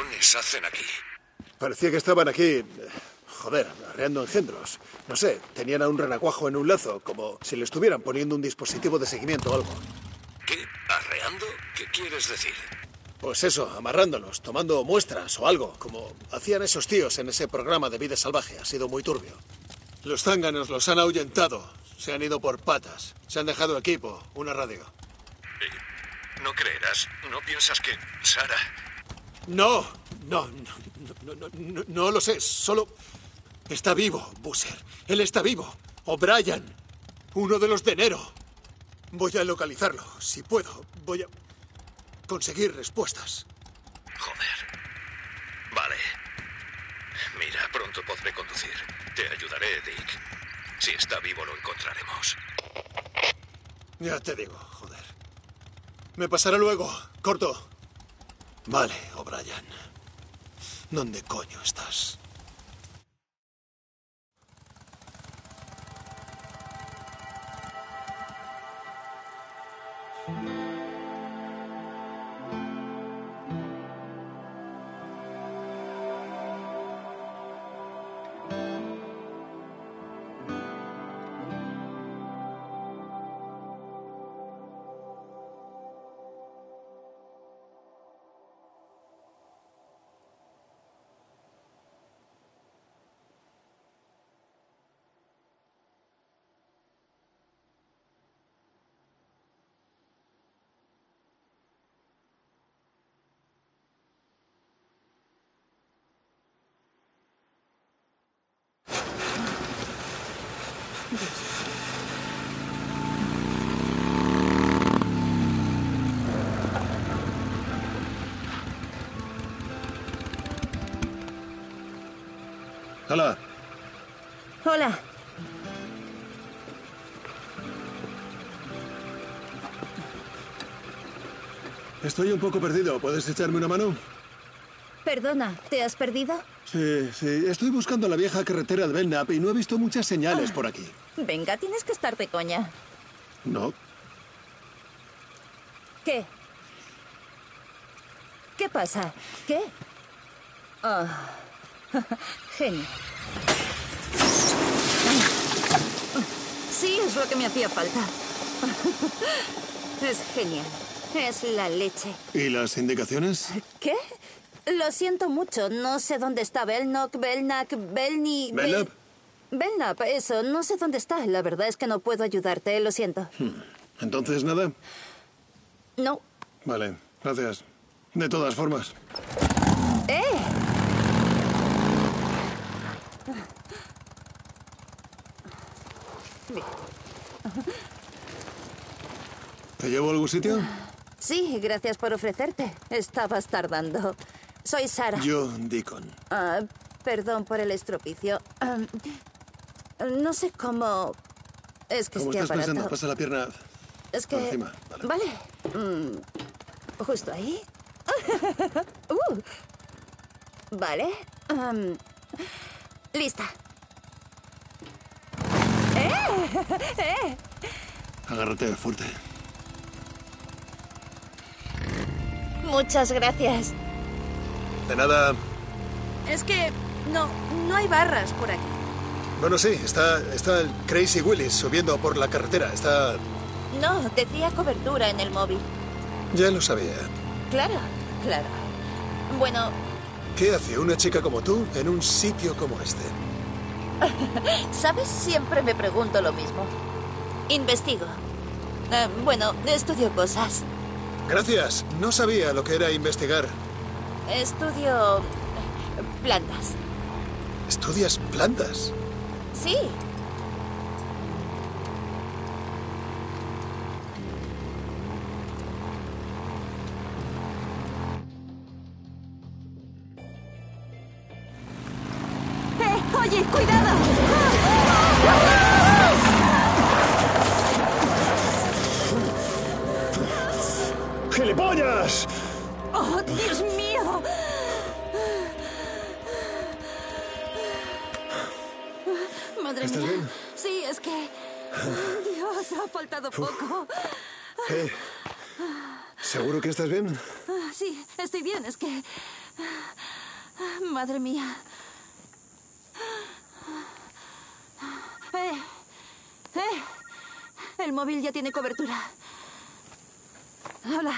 Cojones hacen aquí? Parecía que estaban aquí, eh, joder, arreando engendros. No sé, tenían a un renacuajo en un lazo, como si le estuvieran poniendo un dispositivo de seguimiento o algo. ¿Qué? ¿Arreando? ¿Qué quieres decir? Pues eso, amarrándolos, tomando muestras o algo, como hacían esos tíos en ese programa de vida salvaje. Ha sido muy turbio. Los zánganos los han ahuyentado. Se han ido por patas. Se han dejado equipo, una radio. No creerás. ¿No piensas que Sara... No, no, no, no, no, lo sé. Solo está vivo, Busser. Él está vivo. O'Brien, uno de los de enero. Voy a localizarlo, si puedo. Voy a conseguir respuestas. Joder. Vale. Mira, pronto podré conducir. Te ayudaré, Dick. Si está vivo lo encontraremos. Ya te digo, joder. Me pasará luego. Corto. Vale. ¿Dónde coño estás? Hola. Hola. Estoy un poco perdido. ¿Puedes echarme una mano? Perdona, ¿te has perdido? Sí, sí. Estoy buscando la vieja carretera de Belknap y no he visto muchas señales por aquí. Venga, tienes que estar de coña. No. ¿Qué? ¿Qué pasa? ¿Qué? Ah, (laughs) Genio. Sí, es lo que me hacía falta. Es genial. Es la leche. ¿Y las indicaciones? ¿Qué? Lo siento mucho. No sé dónde está Belnock, Belknack, Belny... Bel- ¿Belknap? Belknap, eso. No sé dónde está. La verdad es que no puedo ayudarte. Lo siento. Hmm. Entonces, nada. No. Vale, gracias. De todas formas. ¡Eh! ¿Te llevo a algún sitio? Sí, gracias por ofrecerte. Estabas tardando. Soy Sara. Yo, Deacon. Ah, perdón por el estropicio. Ah, no sé cómo... Es que ¿Cómo este estás pensando? Pasa la pierna Es que... por encima. Vale. Mm, Justo ahí. (laughs) Uh. Vale. Am, lista. ¡Eh! (laughs) ¡Eh! Agárrate fuerte. Muchas gracias. De nada. Es que no, no hay barras por aquí. Bueno, sí, está, está el Crazy Willis subiendo por la carretera. Está... No, decía cobertura en el móvil. Ya lo sabía. Claro, claro. Bueno, ¿Qué hace una chica como tú en un sitio como este? (laughs) ¿sabes? Siempre me pregunto lo mismo. Investigo. Eh, bueno, estudio cosas. Gracias. No sabía lo que era investigar. Estudio eh, plantas. ¿Estudias plantas? Sí. Madre mía. Eh, eh, el móvil ya tiene cobertura. Hola.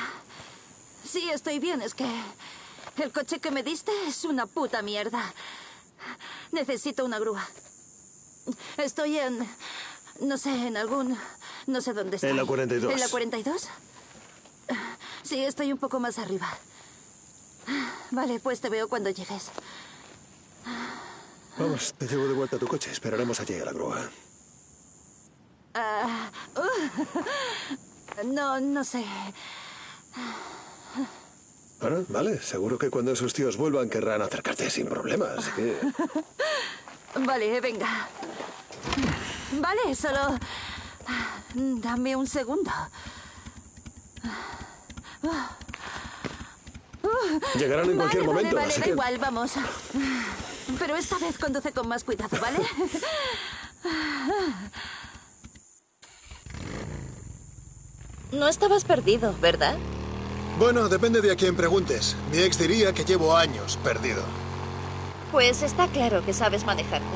Sí, estoy bien, es que... El coche que me diste es una puta mierda. Necesito una grúa. Estoy en... No sé, en algún... No sé dónde está. En la 42. ¿En la 42? Sí, estoy un poco más arriba. Vale, pues te veo cuando llegues. Vamos, te llevo de vuelta a tu coche. Esperaremos allí a la grúa. Ah, uh, no, no sé. Bueno, vale. Seguro que cuando esos tíos vuelvan querrán acercarte sin problemas. Así que... Vale, venga. Vale, solo... Dame un segundo. Llegarán en cualquier vale, momento, Vale, vale, así da que... igual, vamos. Pero esta vez conduce con más cuidado, ¿vale? No estabas perdido, ¿verdad? Bueno, depende de a quién preguntes. Mi ex diría que llevo años perdido. Pues está claro que sabes manejarte.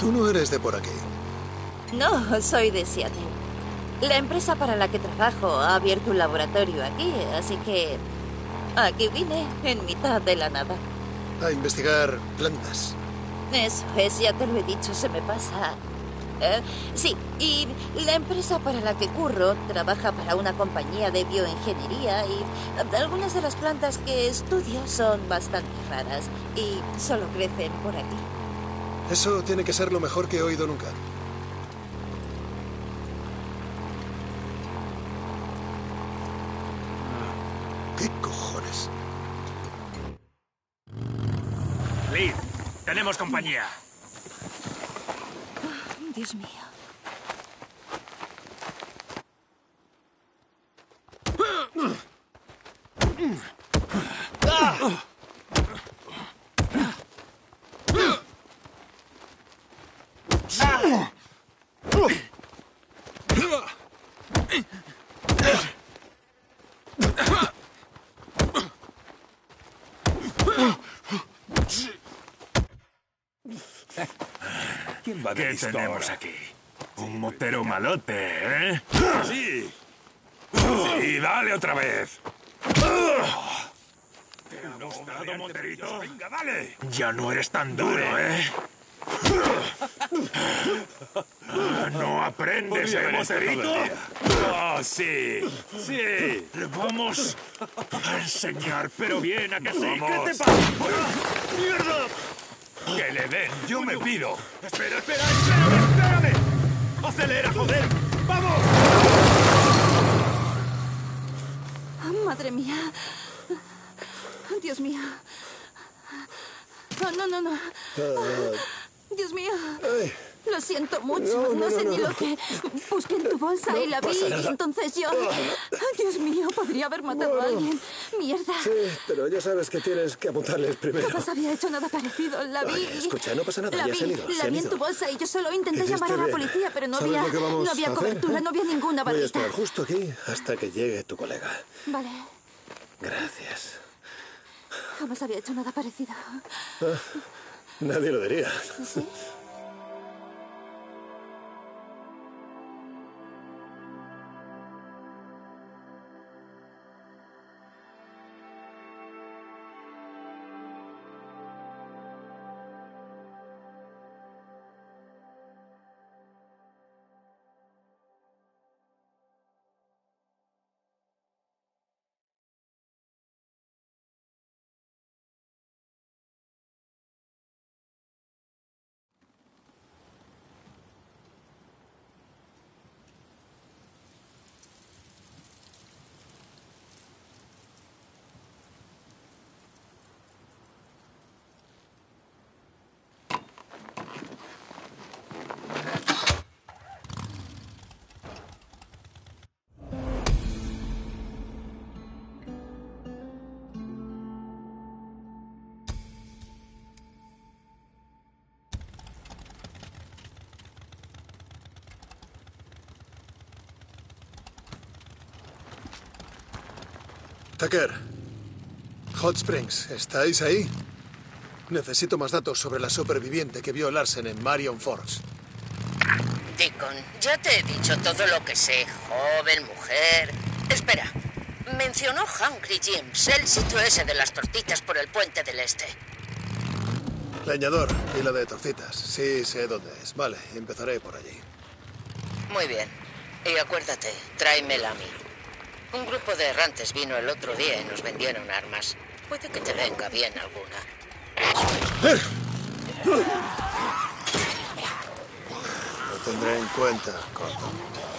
Tú no eres de por aquí. No, soy de Seattle. La empresa para la que trabajo ha abierto un laboratorio aquí, así que aquí vine en mitad de la nada. A investigar plantas. Eso es, ya te lo he dicho, se me pasa. Eh, sí, y la empresa para la que curro trabaja para una compañía de bioingeniería y algunas de las plantas que estudio son bastante raras y solo crecen por aquí. Eso tiene que ser lo mejor que he oído nunca. ¿Qué cojones? Tenemos compañía. Dios mío. ¿Quién va ¿Qué tenemos aquí? Un motero malote, ¿eh? Sí. Sí, dale otra vez. ¿Te ha gustado, moterito? Venga, dale. Ya no eres tan duro, ¿eh? ¿No aprendes, eh, moterito? Oh, sí, sí. Le vamos a enseñar, pero bien, ¿a que sí? ¿Qué te pasa? ¡Mierda! ¡Que le den! ¡Yo me pido! ¡Espera, espera, espérame, espérame! ¡Acelera, joder! ¡Vamos! Ah, Madre mía. Dios mío. Oh, no, no, no. Dios mío. Lo siento mucho. No, No, no, sé no, ni no. lo que. Busqué en tu bolsa y la vi. Y entonces yo. Dios mío, podría haber matado a alguien. Mierda. Sí, pero ya sabes que tienes que apuntarles primero. Jamás había hecho nada parecido. La vi. Escucha, no pasa nada, La ya vi, se han ido, se la han vi en ido. tu bolsa y yo solo intenté Hiciste llamar a la bien. policía, pero no ¿Sabes había. lo que vamos No había hacer, cobertura, no había ninguna Voy a estar justo aquí hasta que llegue tu colega. Vale. Gracias. Jamás había hecho nada parecido. Ah, nadie lo diría. ¿Sí? Tucker. Hot Springs, ¿estáis ahí? Necesito más datos sobre la superviviente que vio Larsen en Marion Forks. Deacon, ya te he dicho todo lo que sé. Joven, mujer. Espera. Mencionó Hungry Jim's, el sitio ese de las tortitas por el puente del este. Leñador, y la de torcitas. Sí, sé dónde es. Vale, empezaré por allí. Muy bien. Y acuérdate, tráemela a mí. Un grupo de errantes vino el otro día y nos vendieron armas. Puede que te venga bien alguna. Lo tendré en cuenta, Gordon.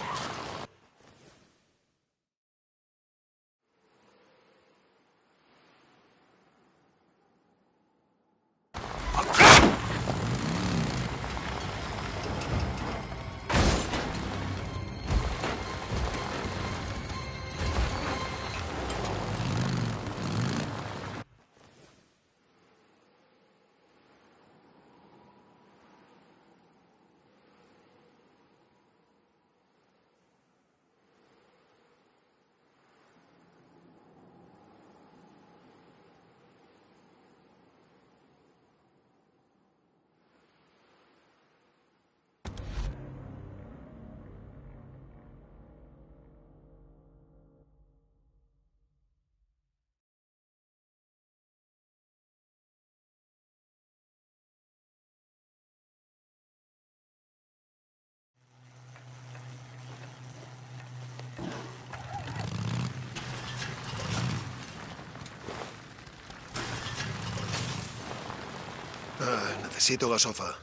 Necesito gasofa.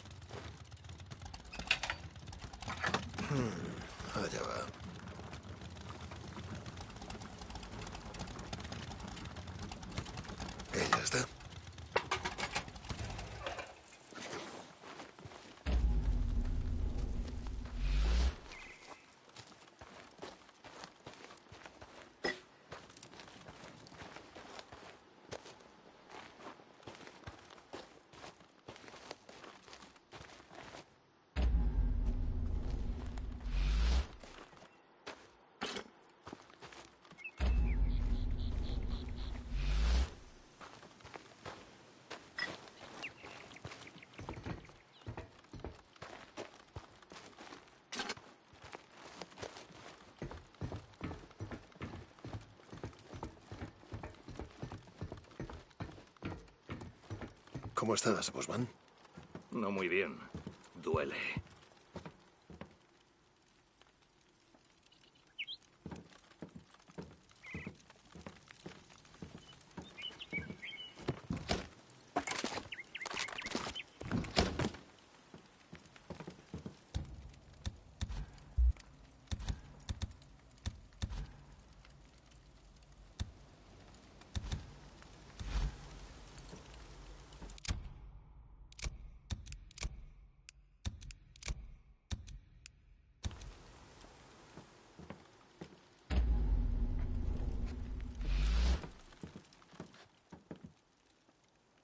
Hmm, allá va. Y ya está. ¿Cómo estás, Bosman? No muy bien. Duele.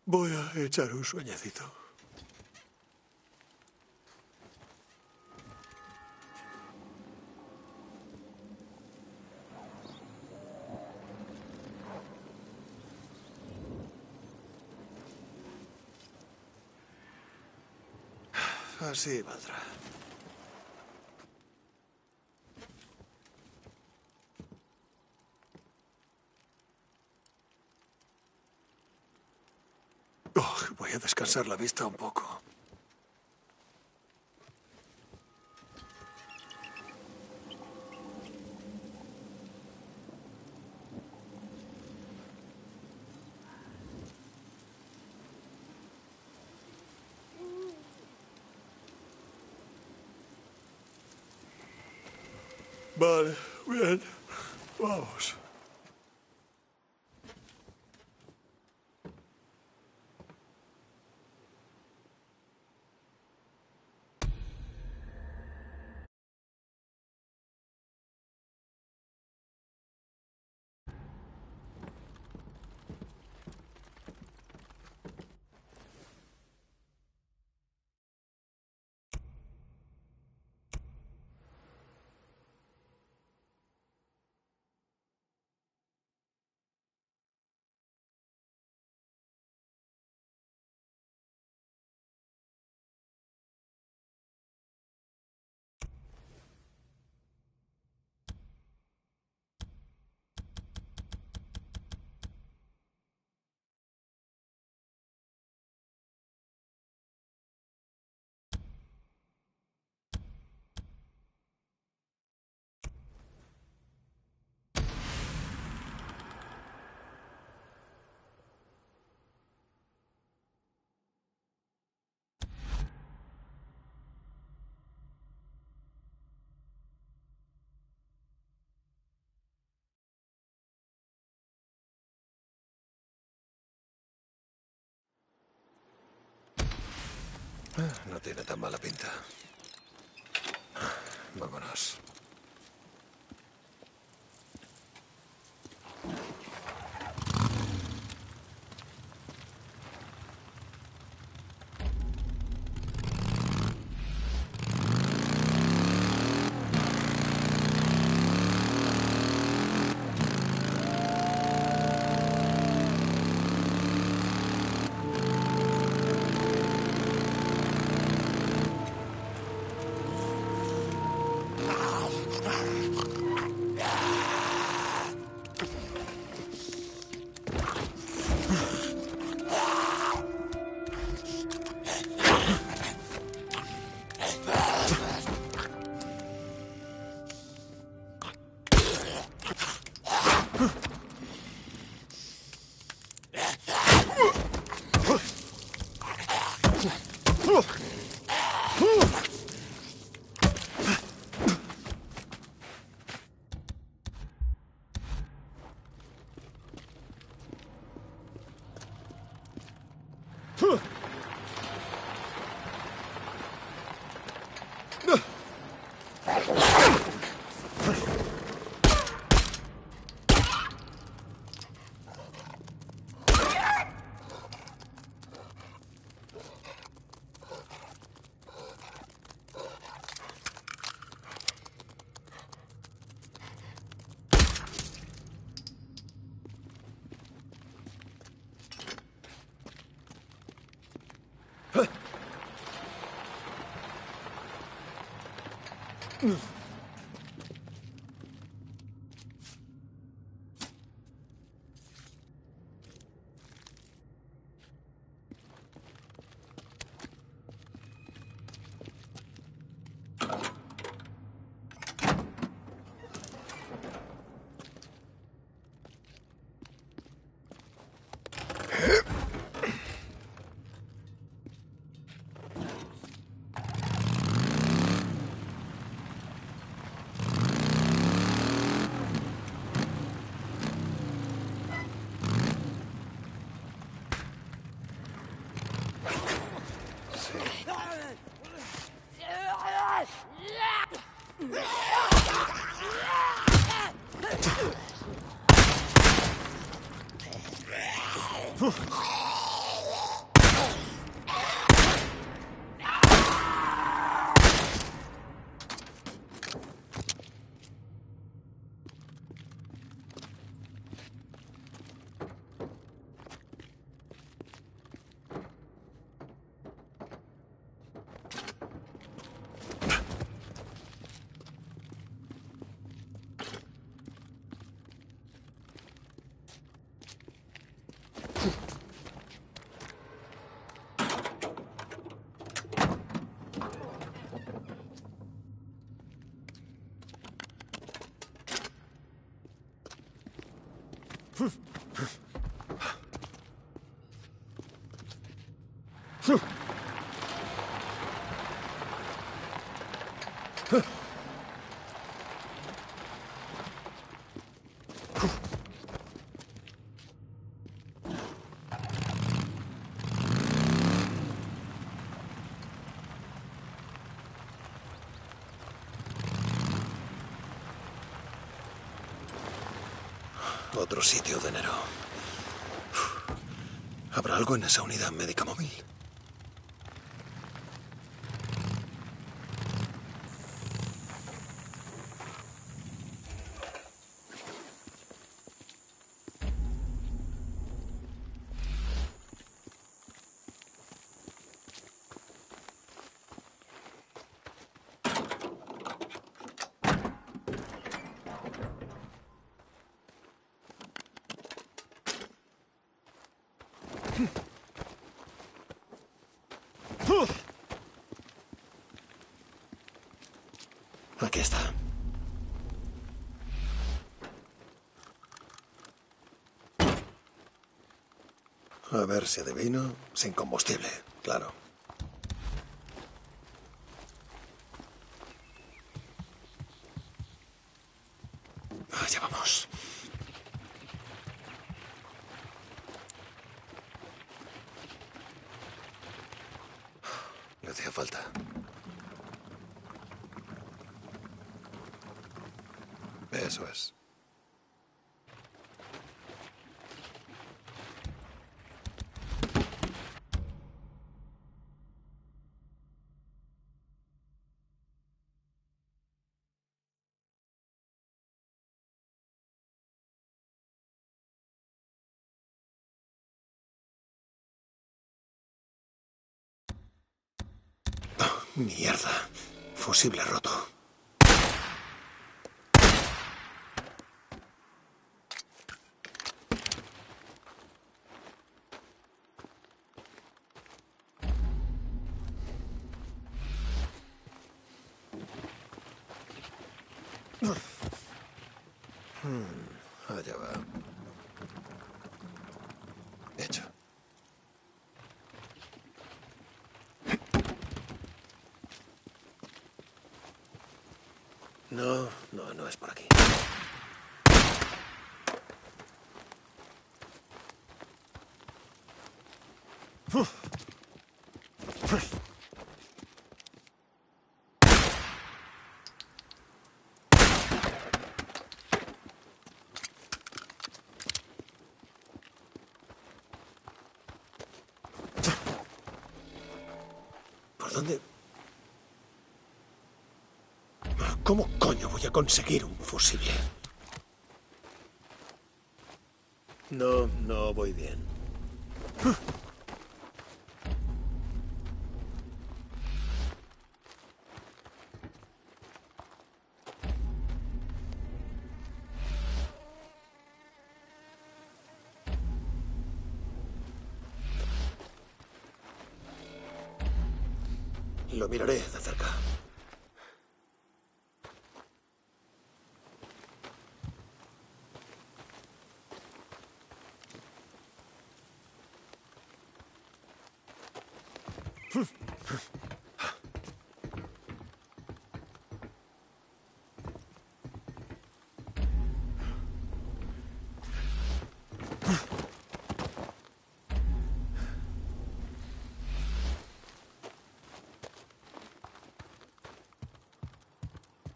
Voy a echar un sueñecito. Así valdrá. Oh, descansar la vista un poco. Vale, bien. Vamos. No tiene tan mala pinta. Vámonos. Huh. Puff! Puff! Otro sitio de enero. ¿Habrá algo en esa unidad médica móvil? Aquí está. A ver si adivino. Sin combustible, claro. Mierda. Fusible roto. dónde...? ¿Cómo coño voy a conseguir un fusible? No, no voy bien.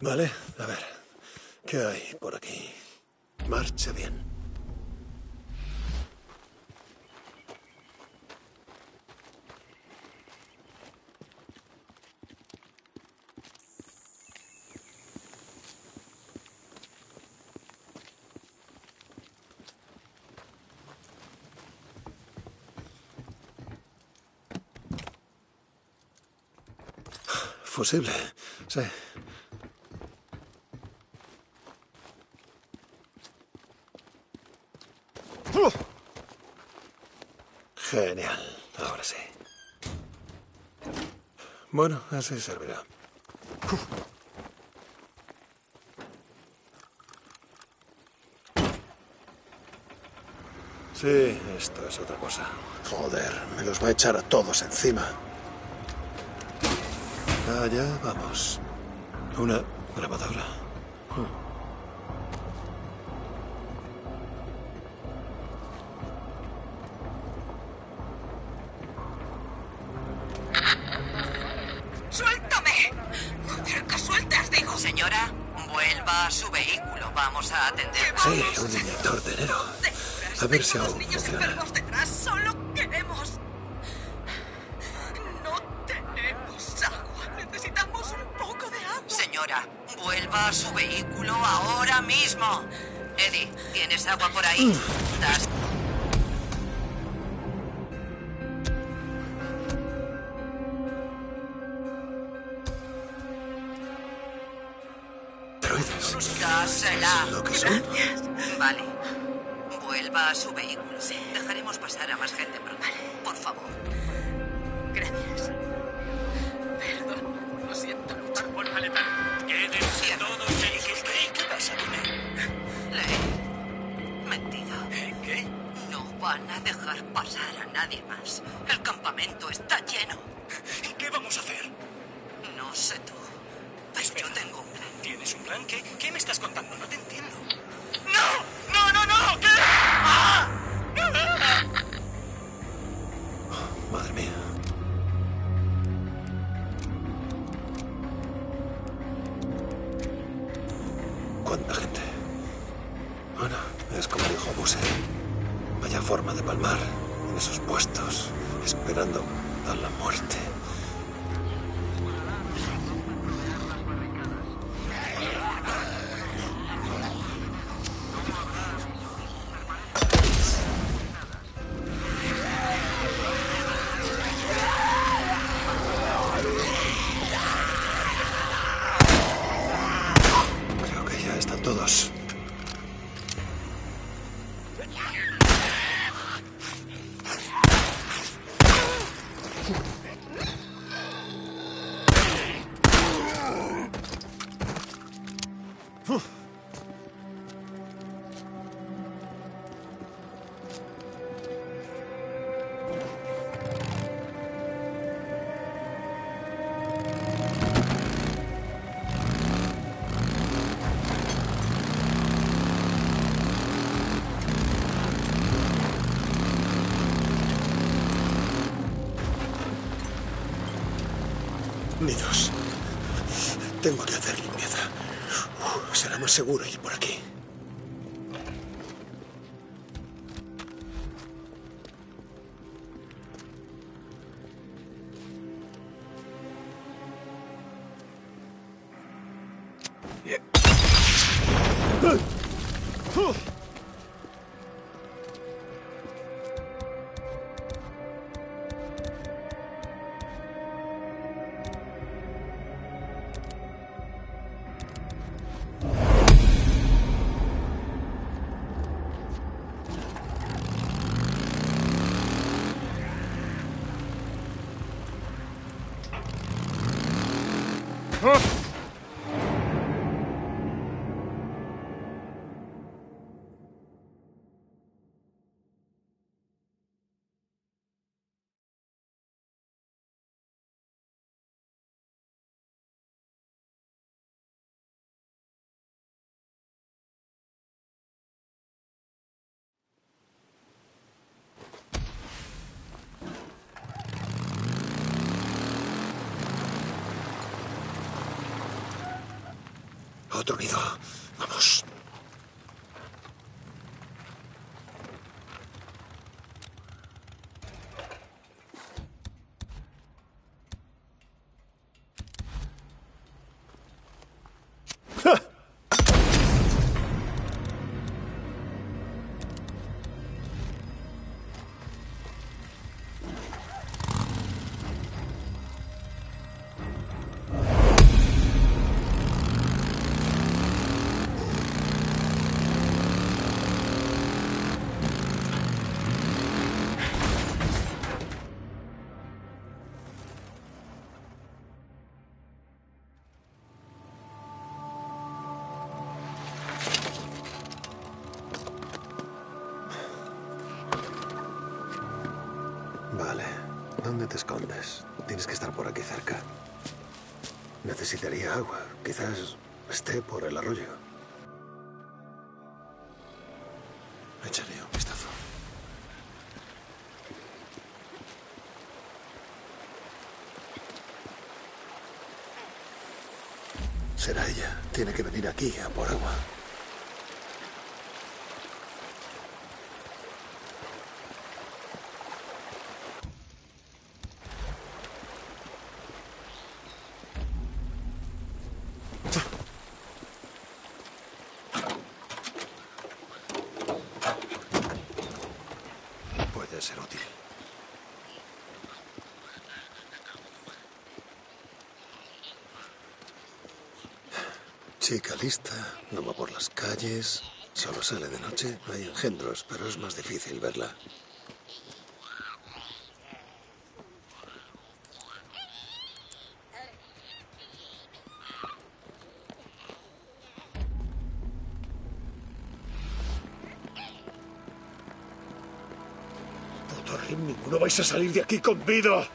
Vale, a ver. ¿Qué hay por aquí? Marcha bien. Fusible, sí. Bueno, así servirá. Sí, esto es otra cosa. Joder, me los va a echar a todos encima. Allá vamos. Una grabadora. verse a seguro ir nido. Vamos. ¿Dónde te escondes? Tienes que estar por aquí cerca. Necesitaría agua. Quizás esté por el arroyo. Echaré un vistazo. Será ella. Tiene que venir aquí a por agua. Puede ser útil. Chica lista, no va por las calles, solo sale de noche. Hay engendros, pero es más difícil verla. Puto Rim, ninguno vais a salir de aquí con vida.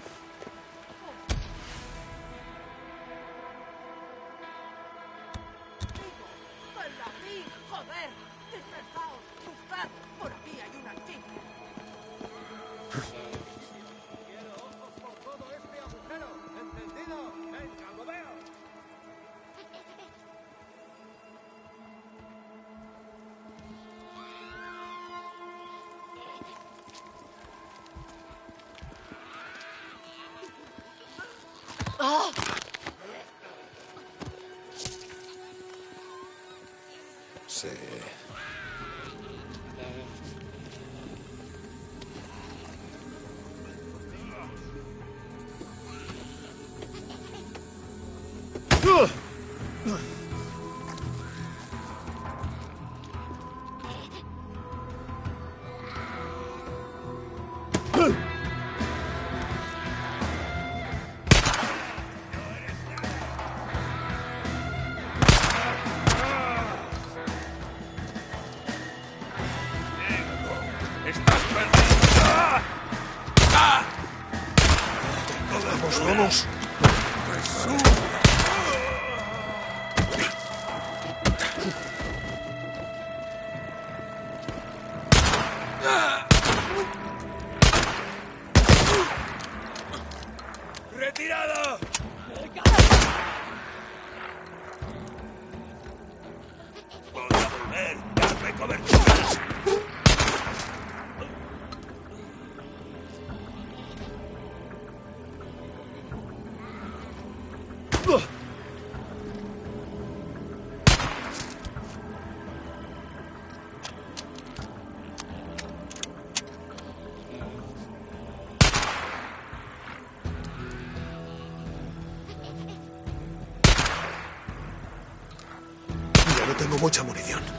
Mucha munición.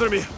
¡Madre mía!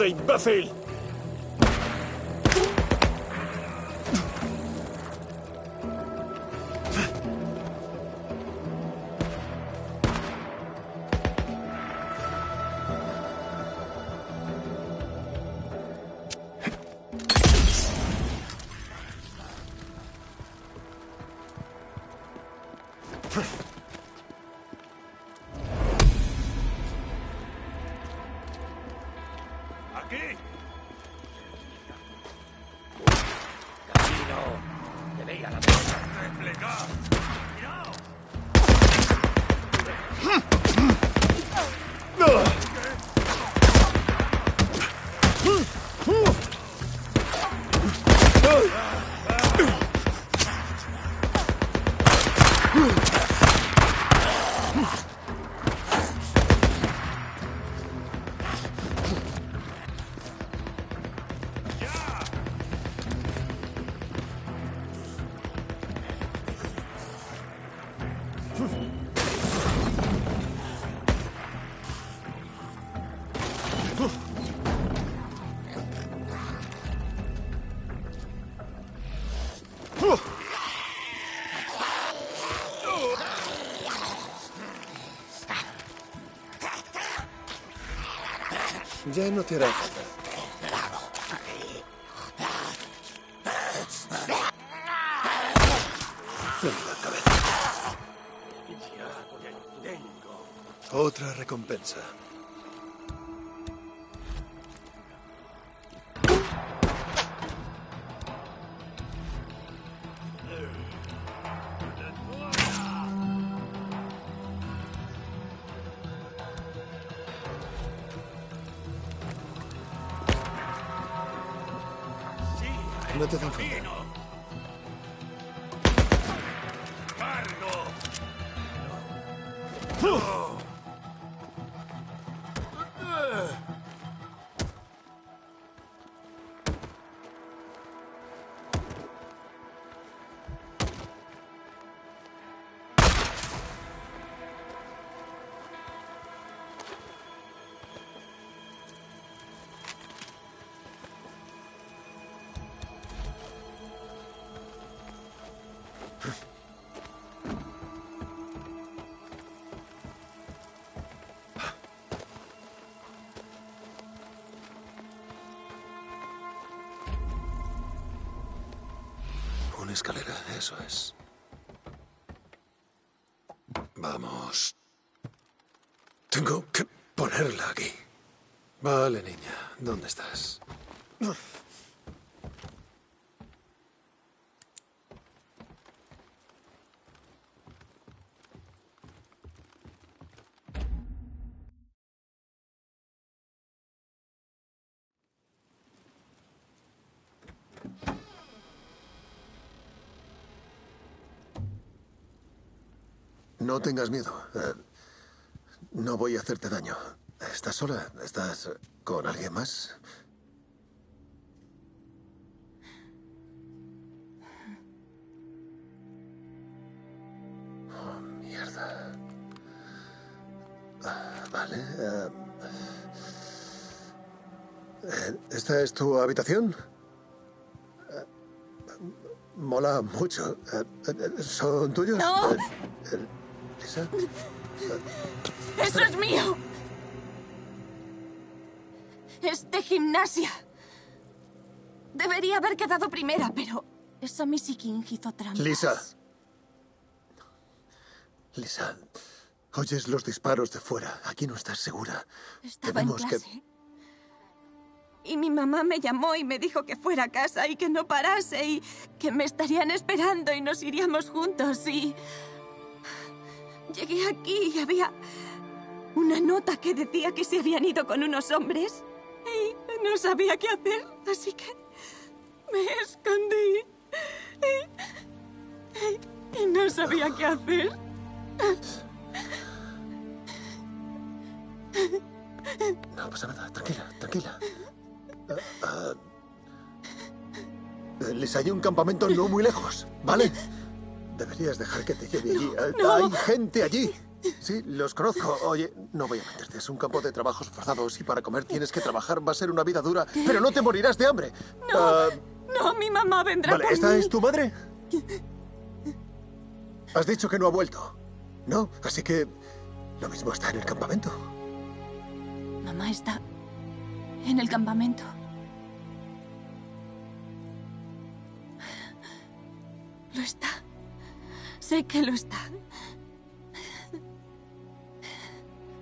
ez buffy. No te hará. Otra recompensa. Escalera, eso es. Vamos. Tengo que ponerla aquí. Vale, niña. ¿Dónde estás? No tengas miedo. Eh, no voy a hacerte daño. ¿Estás sola? ¿Estás con alguien más? Oh, mierda. Ah, Vale. eh, eh, ¿Esta es tu habitación? Mola mucho. ¿Son tuyos? No. ¡Eso es mío! Es de gimnasia. Debería haber quedado primera, pero esa Missy King hizo trampas. Lisa. Lisa, oyes los disparos de fuera. Aquí no estás segura. Estaba en que... clase. Y mi mamá me llamó y me dijo que fuera a casa y que no parase y que me estarían esperando y nos iríamos juntos y... Llegué aquí y había una nota que decía que se habían ido con unos hombres y no sabía qué hacer, así que me escondí y, no sabía qué hacer. No pasa nada, tranquila, tranquila. Ah, ah. Les hay un campamento no muy lejos, ¿vale? Deberías dejar que te lleve allí. Eh, (laughs) No. Hay gente allí. Sí, los conozco. Oye, no voy a meterte. Es un campo de trabajos forzados y para comer tienes que trabajar. Va a ser una vida dura, pero no te morirás de hambre. No, Ah, no, mi mamá vendrá vale, por ¿esta mí. es tu madre? Has dicho que no ha vuelto. No, así que lo mismo está en el campamento. Mamá está en el campamento. Lo está. Sé que lo está.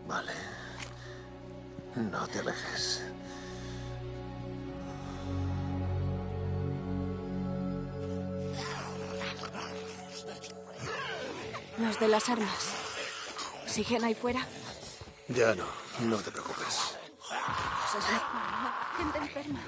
Vale. No te alejes. Los de las armas. ¿Siguen ahí fuera? Ya no, no te preocupes. Gente enferma.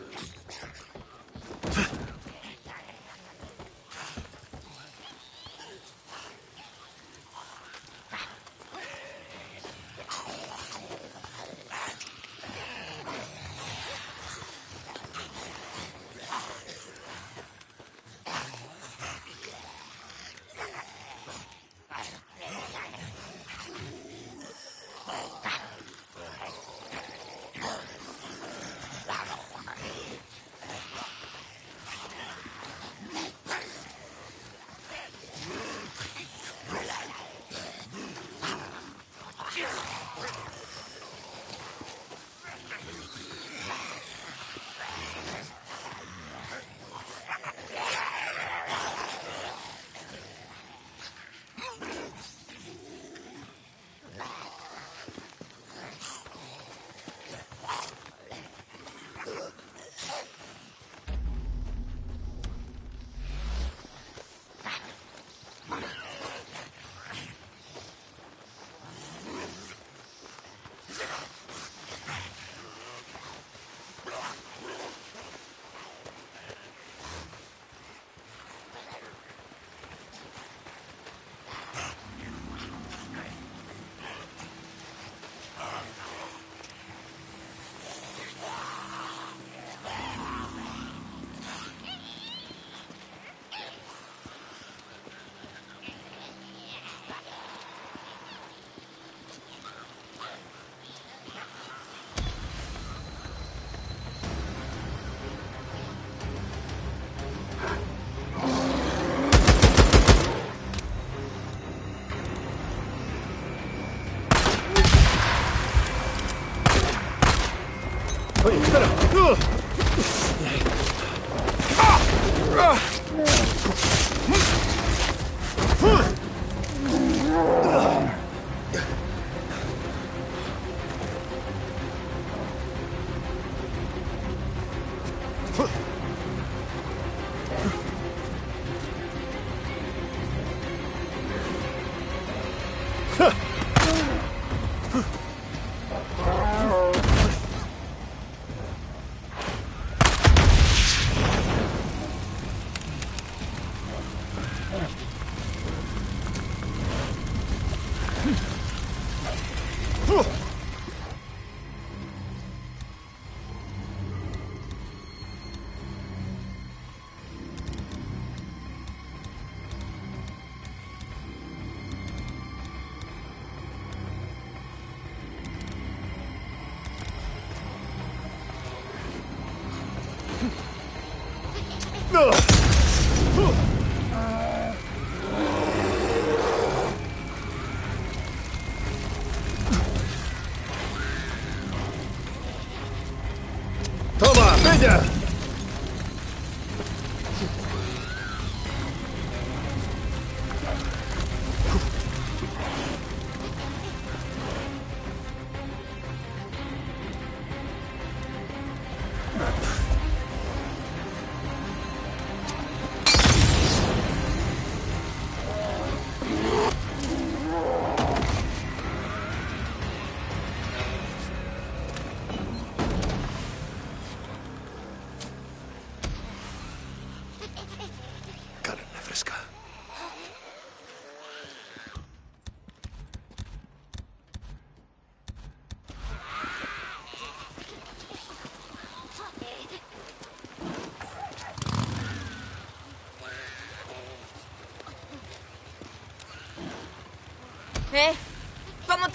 ¡Toma,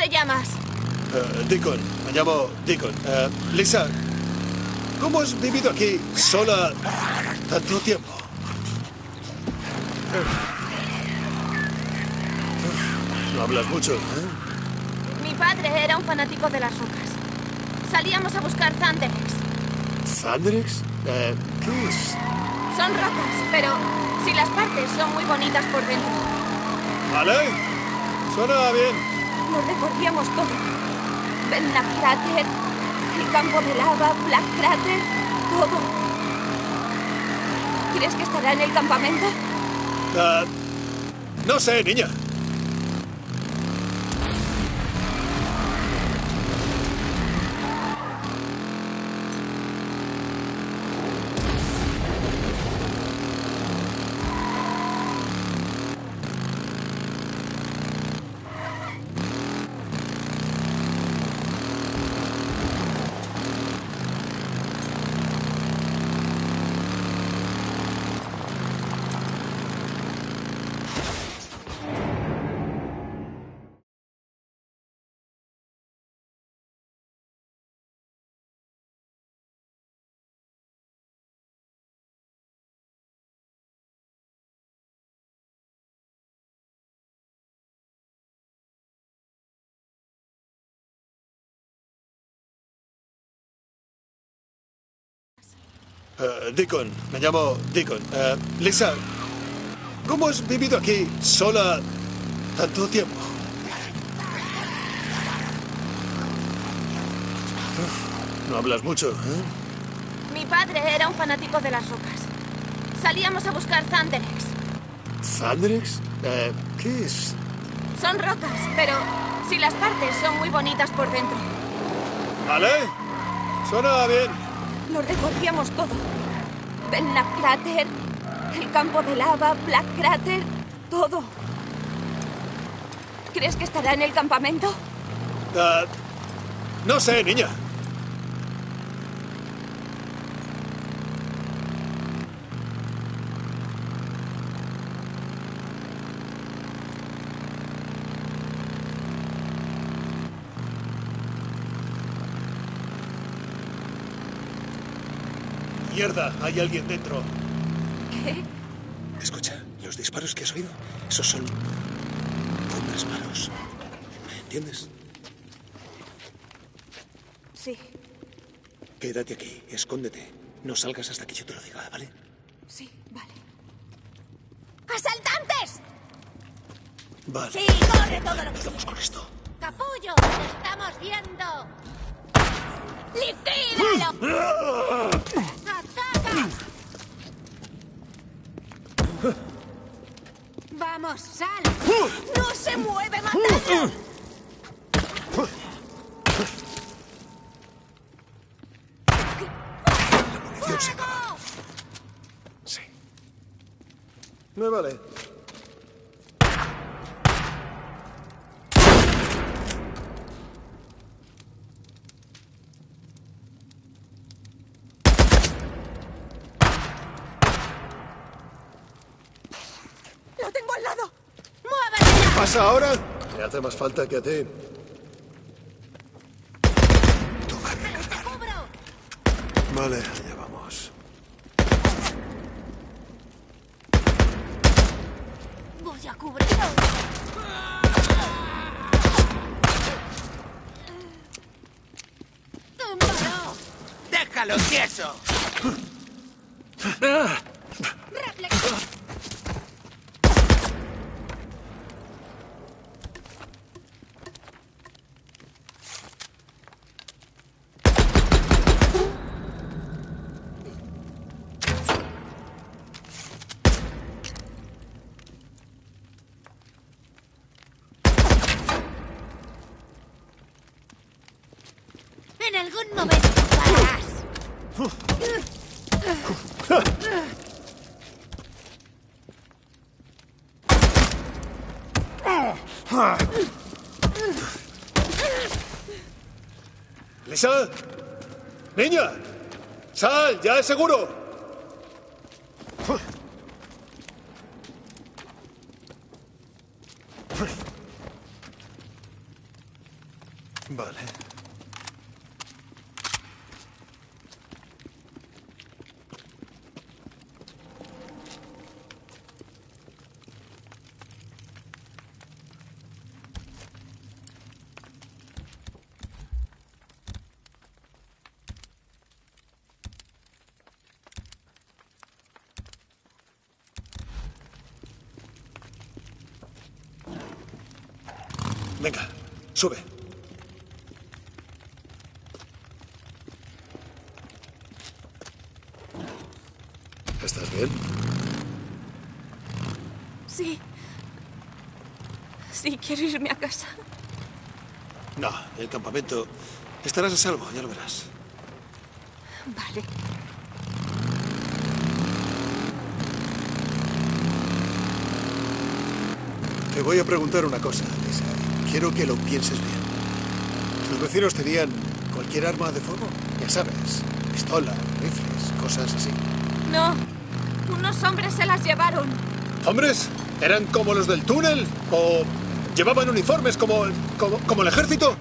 te llamas? Eh, Deacon, me llamo Deacon. Eh, Lisa, ¿cómo has vivido aquí sola tanto tiempo? No hablas mucho, ¿eh? Mi padre era un fanático de las rocas. Salíamos a buscar Thunderex. ¿Thunderex? Eh, ¿Qué es? Son rocas, pero si las partes son muy bonitas por dentro. ¿Vale? Suena bien. Lo recorríamos todo. Benna Crater, el campo de lava, Black Crater, todo. ¿Crees que estará en el campamento? Ah, no sé, niña. Eh, Deacon, me llamo Deacon. Eh, Lisa, ¿cómo has vivido aquí sola tanto tiempo? No hablas mucho, ¿eh? Mi padre era un fanático de las rocas. Salíamos a buscar Thunderex. ¿Thunderex? Eh, ¿Qué es? Son rocas, pero si las partes son muy bonitas por dentro. ¿Vale? Suena bien. Lo recorríamos todo. Benna Crater, el campo de lava, Black Crater, todo. ¿Crees que estará en el campamento? Ah, no sé, niña. Mierda, hay alguien dentro. ¿Qué? Escucha, los disparos que has oído, esos son hombres malos. ¿Me entiendes? Sí, Quédate aquí, escóndete. No salgas hasta que yo te lo diga, ¿vale? sí, vale. ¡Asaltantes! Vale. Sí, corre todo lo que Vamos con esto. ¡Capullo! ¡Te estamos viendo! ¡Liquídalo! ¡Vamos, sal! ¡No se mueve, matadlo! munición se acaba. Sí. Me vale. Al lado! ¿Qué pasa ahora? Me hace más falta que a ti. Vale, allá vamos. Voy a cubrirlo. ¡Déjalo tieso! En algún momento pararás. ¡Lisa! ¡Niña! ¡Sal! ¡Ya es seguro! Vale. Venga, sube. ¿Estás bien? Sí. Sí, quiero irme a casa. No, el campamento. Estarás a salvo, ya lo verás. Vale. Te voy a preguntar una cosa, Lisa. Quiero que lo pienses bien. ¿Tus vecinos tenían cualquier arma de fuego? Ya sabes, pistola, rifles, cosas así. No. Unos hombres se las llevaron. ¿Hombres? ¿Eran como los del túnel? ¿O llevaban uniformes como, como, como el ejército?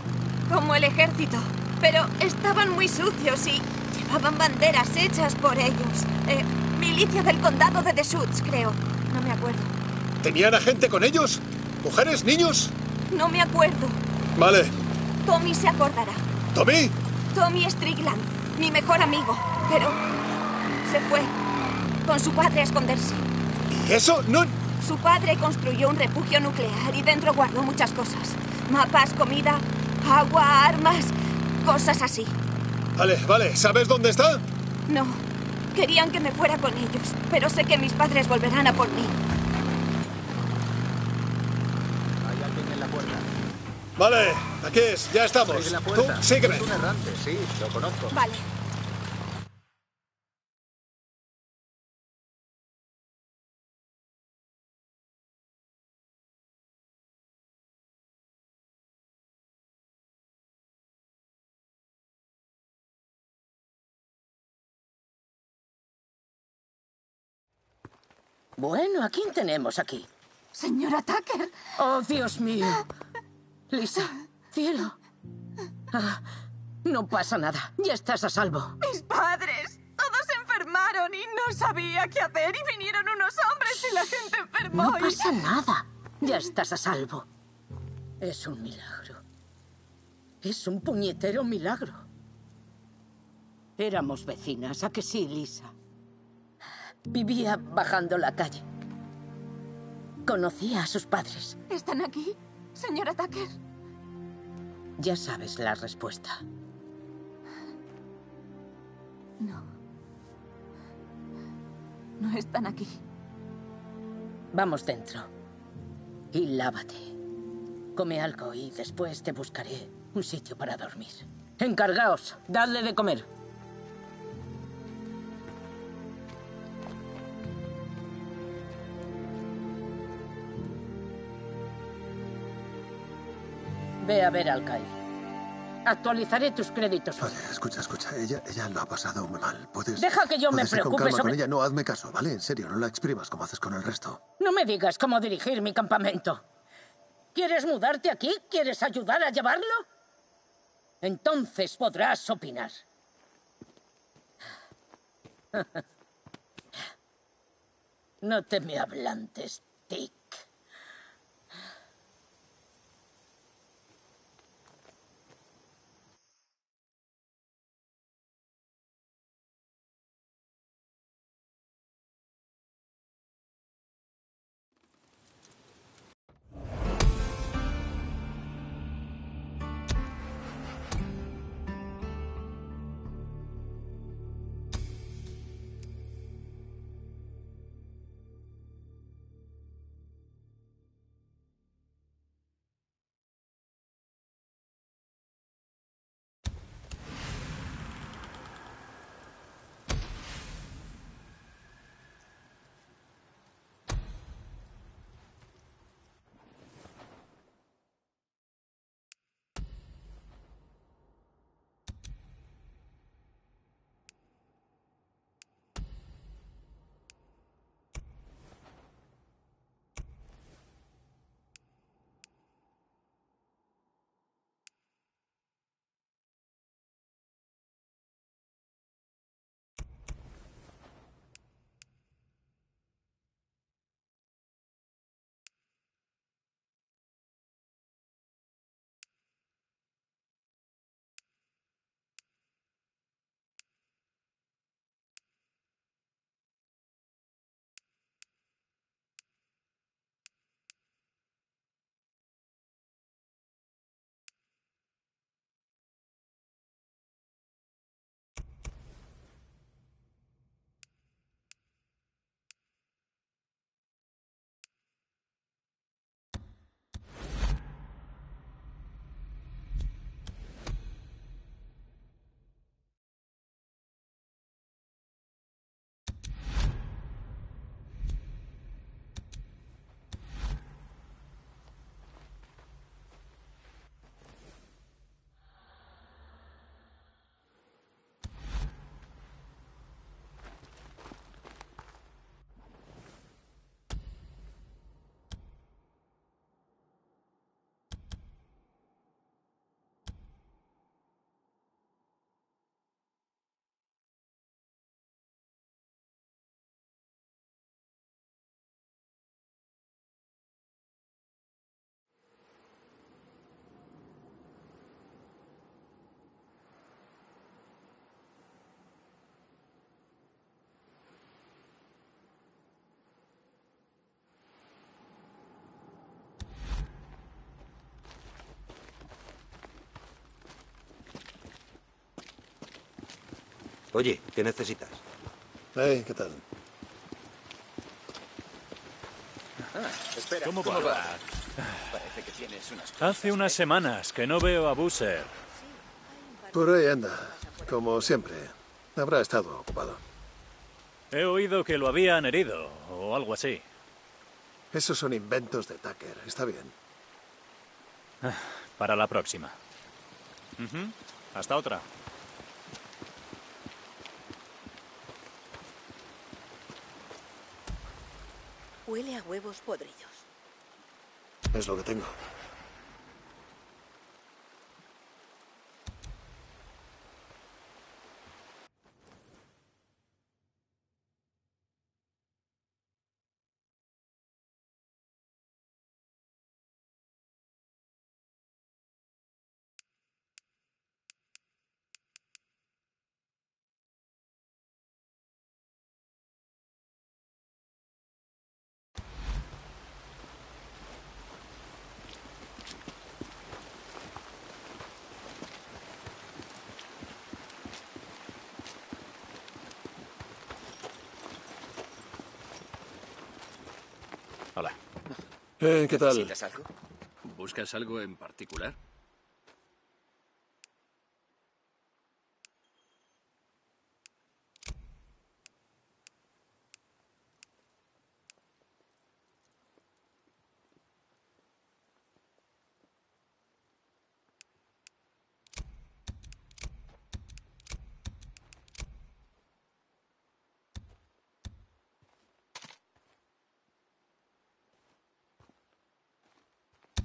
Como el ejército. Pero estaban muy sucios y llevaban banderas hechas por ellos. Eh, milicia del condado de Deschutes, creo. No me acuerdo. ¿Tenían a gente con ellos? ¿Mujeres? ¿Niños? No me acuerdo. Vale. Tommy se acordará. ¿Tommy? Tommy Strickland, mi mejor amigo. Pero se fue con su padre a esconderse. ¿Y eso? No. Su padre construyó un refugio nuclear y dentro guardó muchas cosas. Mapas, comida, agua, armas, cosas así. Vale, vale. ¿Sabes dónde está? No. Querían que me fuera con ellos, pero sé que mis padres volverán a por mí. Hay alguien en la puerta. Vale, aquí es. Ya estamos. La Tú, sígueme. Es un errante, sí, lo conozco. Vale. Bueno, ¿a quién tenemos aquí? Señora Tucker. Oh, Dios mío. Lisa, cielo. Ah, no pasa nada. Ya estás a salvo. Mis padres. Todos se enfermaron y no sabía qué hacer y vinieron unos hombres y la gente enfermó. No y- pasa nada. Ya estás a salvo. Es un milagro. Es un puñetero milagro. Éramos vecinas, ¿a que sí, Lisa? Vivía bajando la calle. Conocía a sus padres. ¿Están aquí, señora Tucker? Ya sabes la respuesta. No. No están aquí. Vamos dentro. Y lávate. Come algo y después te buscaré un sitio para dormir. Encargaos, dadle de comer. Ve a ver al Kai. Actualizaré tus créditos. Oye, escucha, escucha. Ella, ella lo ha pasado muy mal. Puedes. Deja que yo me con preocupe con ella. No, hazme caso, ¿vale? En serio, no la exprimas como haces con el resto. No me digas cómo dirigir mi campamento. ¿Quieres mudarte aquí? ¿Quieres ayudar a llevarlo? Entonces podrás opinar. (laughs) No te me ablantes, Dick. Oye, ¿qué necesitas? Hey, ¿qué tal? espera, ¿Cómo va? Parece que tienes unas Hace unas semanas que no veo a Busser. Por ahí anda, como siempre. Habrá estado ocupado. He oído que lo habían herido o algo así. Esos son inventos de Tucker. Está bien. Ah, Para la próxima. Hasta otra. Huele a huevos podridos. Es lo que tengo. Hola. Eh, ¿Qué tal? ¿Necesitas algo? ¿Buscas algo en particular?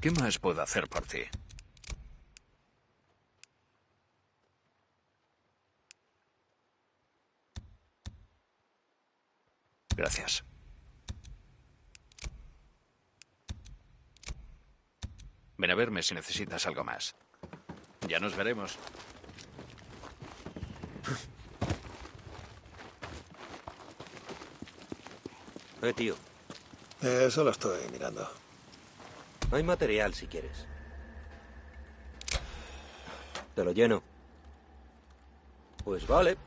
¿Qué más puedo hacer por ti? Gracias. Ven a verme si necesitas algo más. Ya nos veremos. Eh, tío. Eh, solo estoy mirando. Hay material si quieres. Te lo lleno. Pues vale.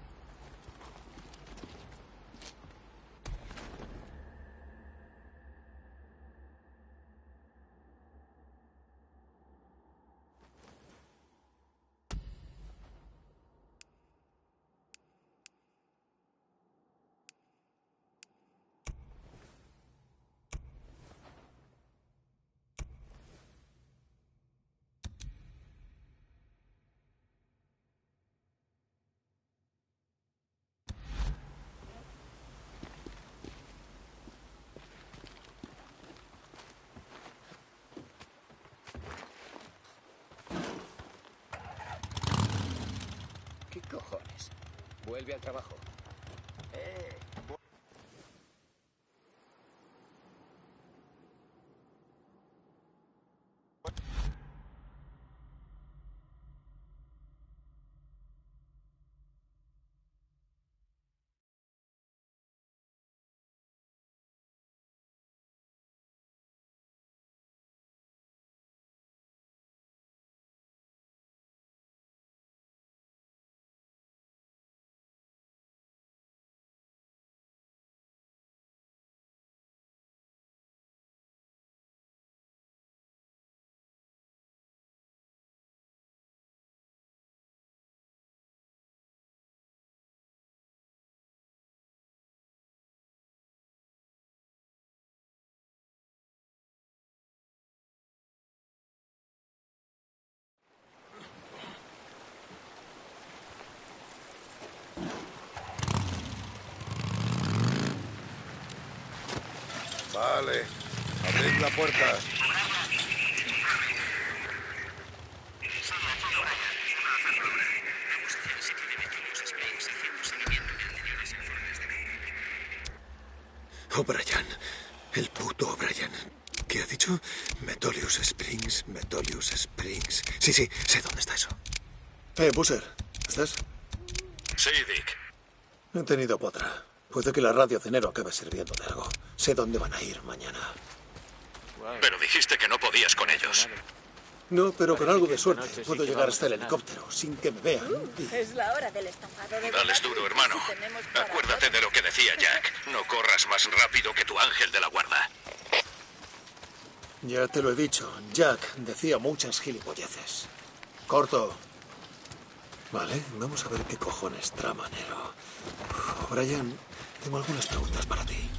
Trabajo. Vale. Abrid la puerta. O'Brien. El puto O'Brien. ¿Qué ha dicho? Metolius Springs, Metolius Springs. Sí, sí, sé dónde está eso. Eh, Busser, ¿estás? Sí, Dick. He tenido potra. Puede que la radio de enero acabe sirviendo de algo. Sé dónde van a ir mañana. Pero dijiste que no podías con ellos. No, pero con algo de suerte puedo llegar hasta el helicóptero sin que me vean. Es la hora del estafado de Dales duro, hermano. Acuérdate de lo que decía Jack. No corras más rápido que tu ángel de la guarda. Ya te lo he dicho, Jack decía muchas gilipolleces. Corto. Vale, vamos a ver qué cojones trama, Nero. Brian, tengo algunas preguntas para ti.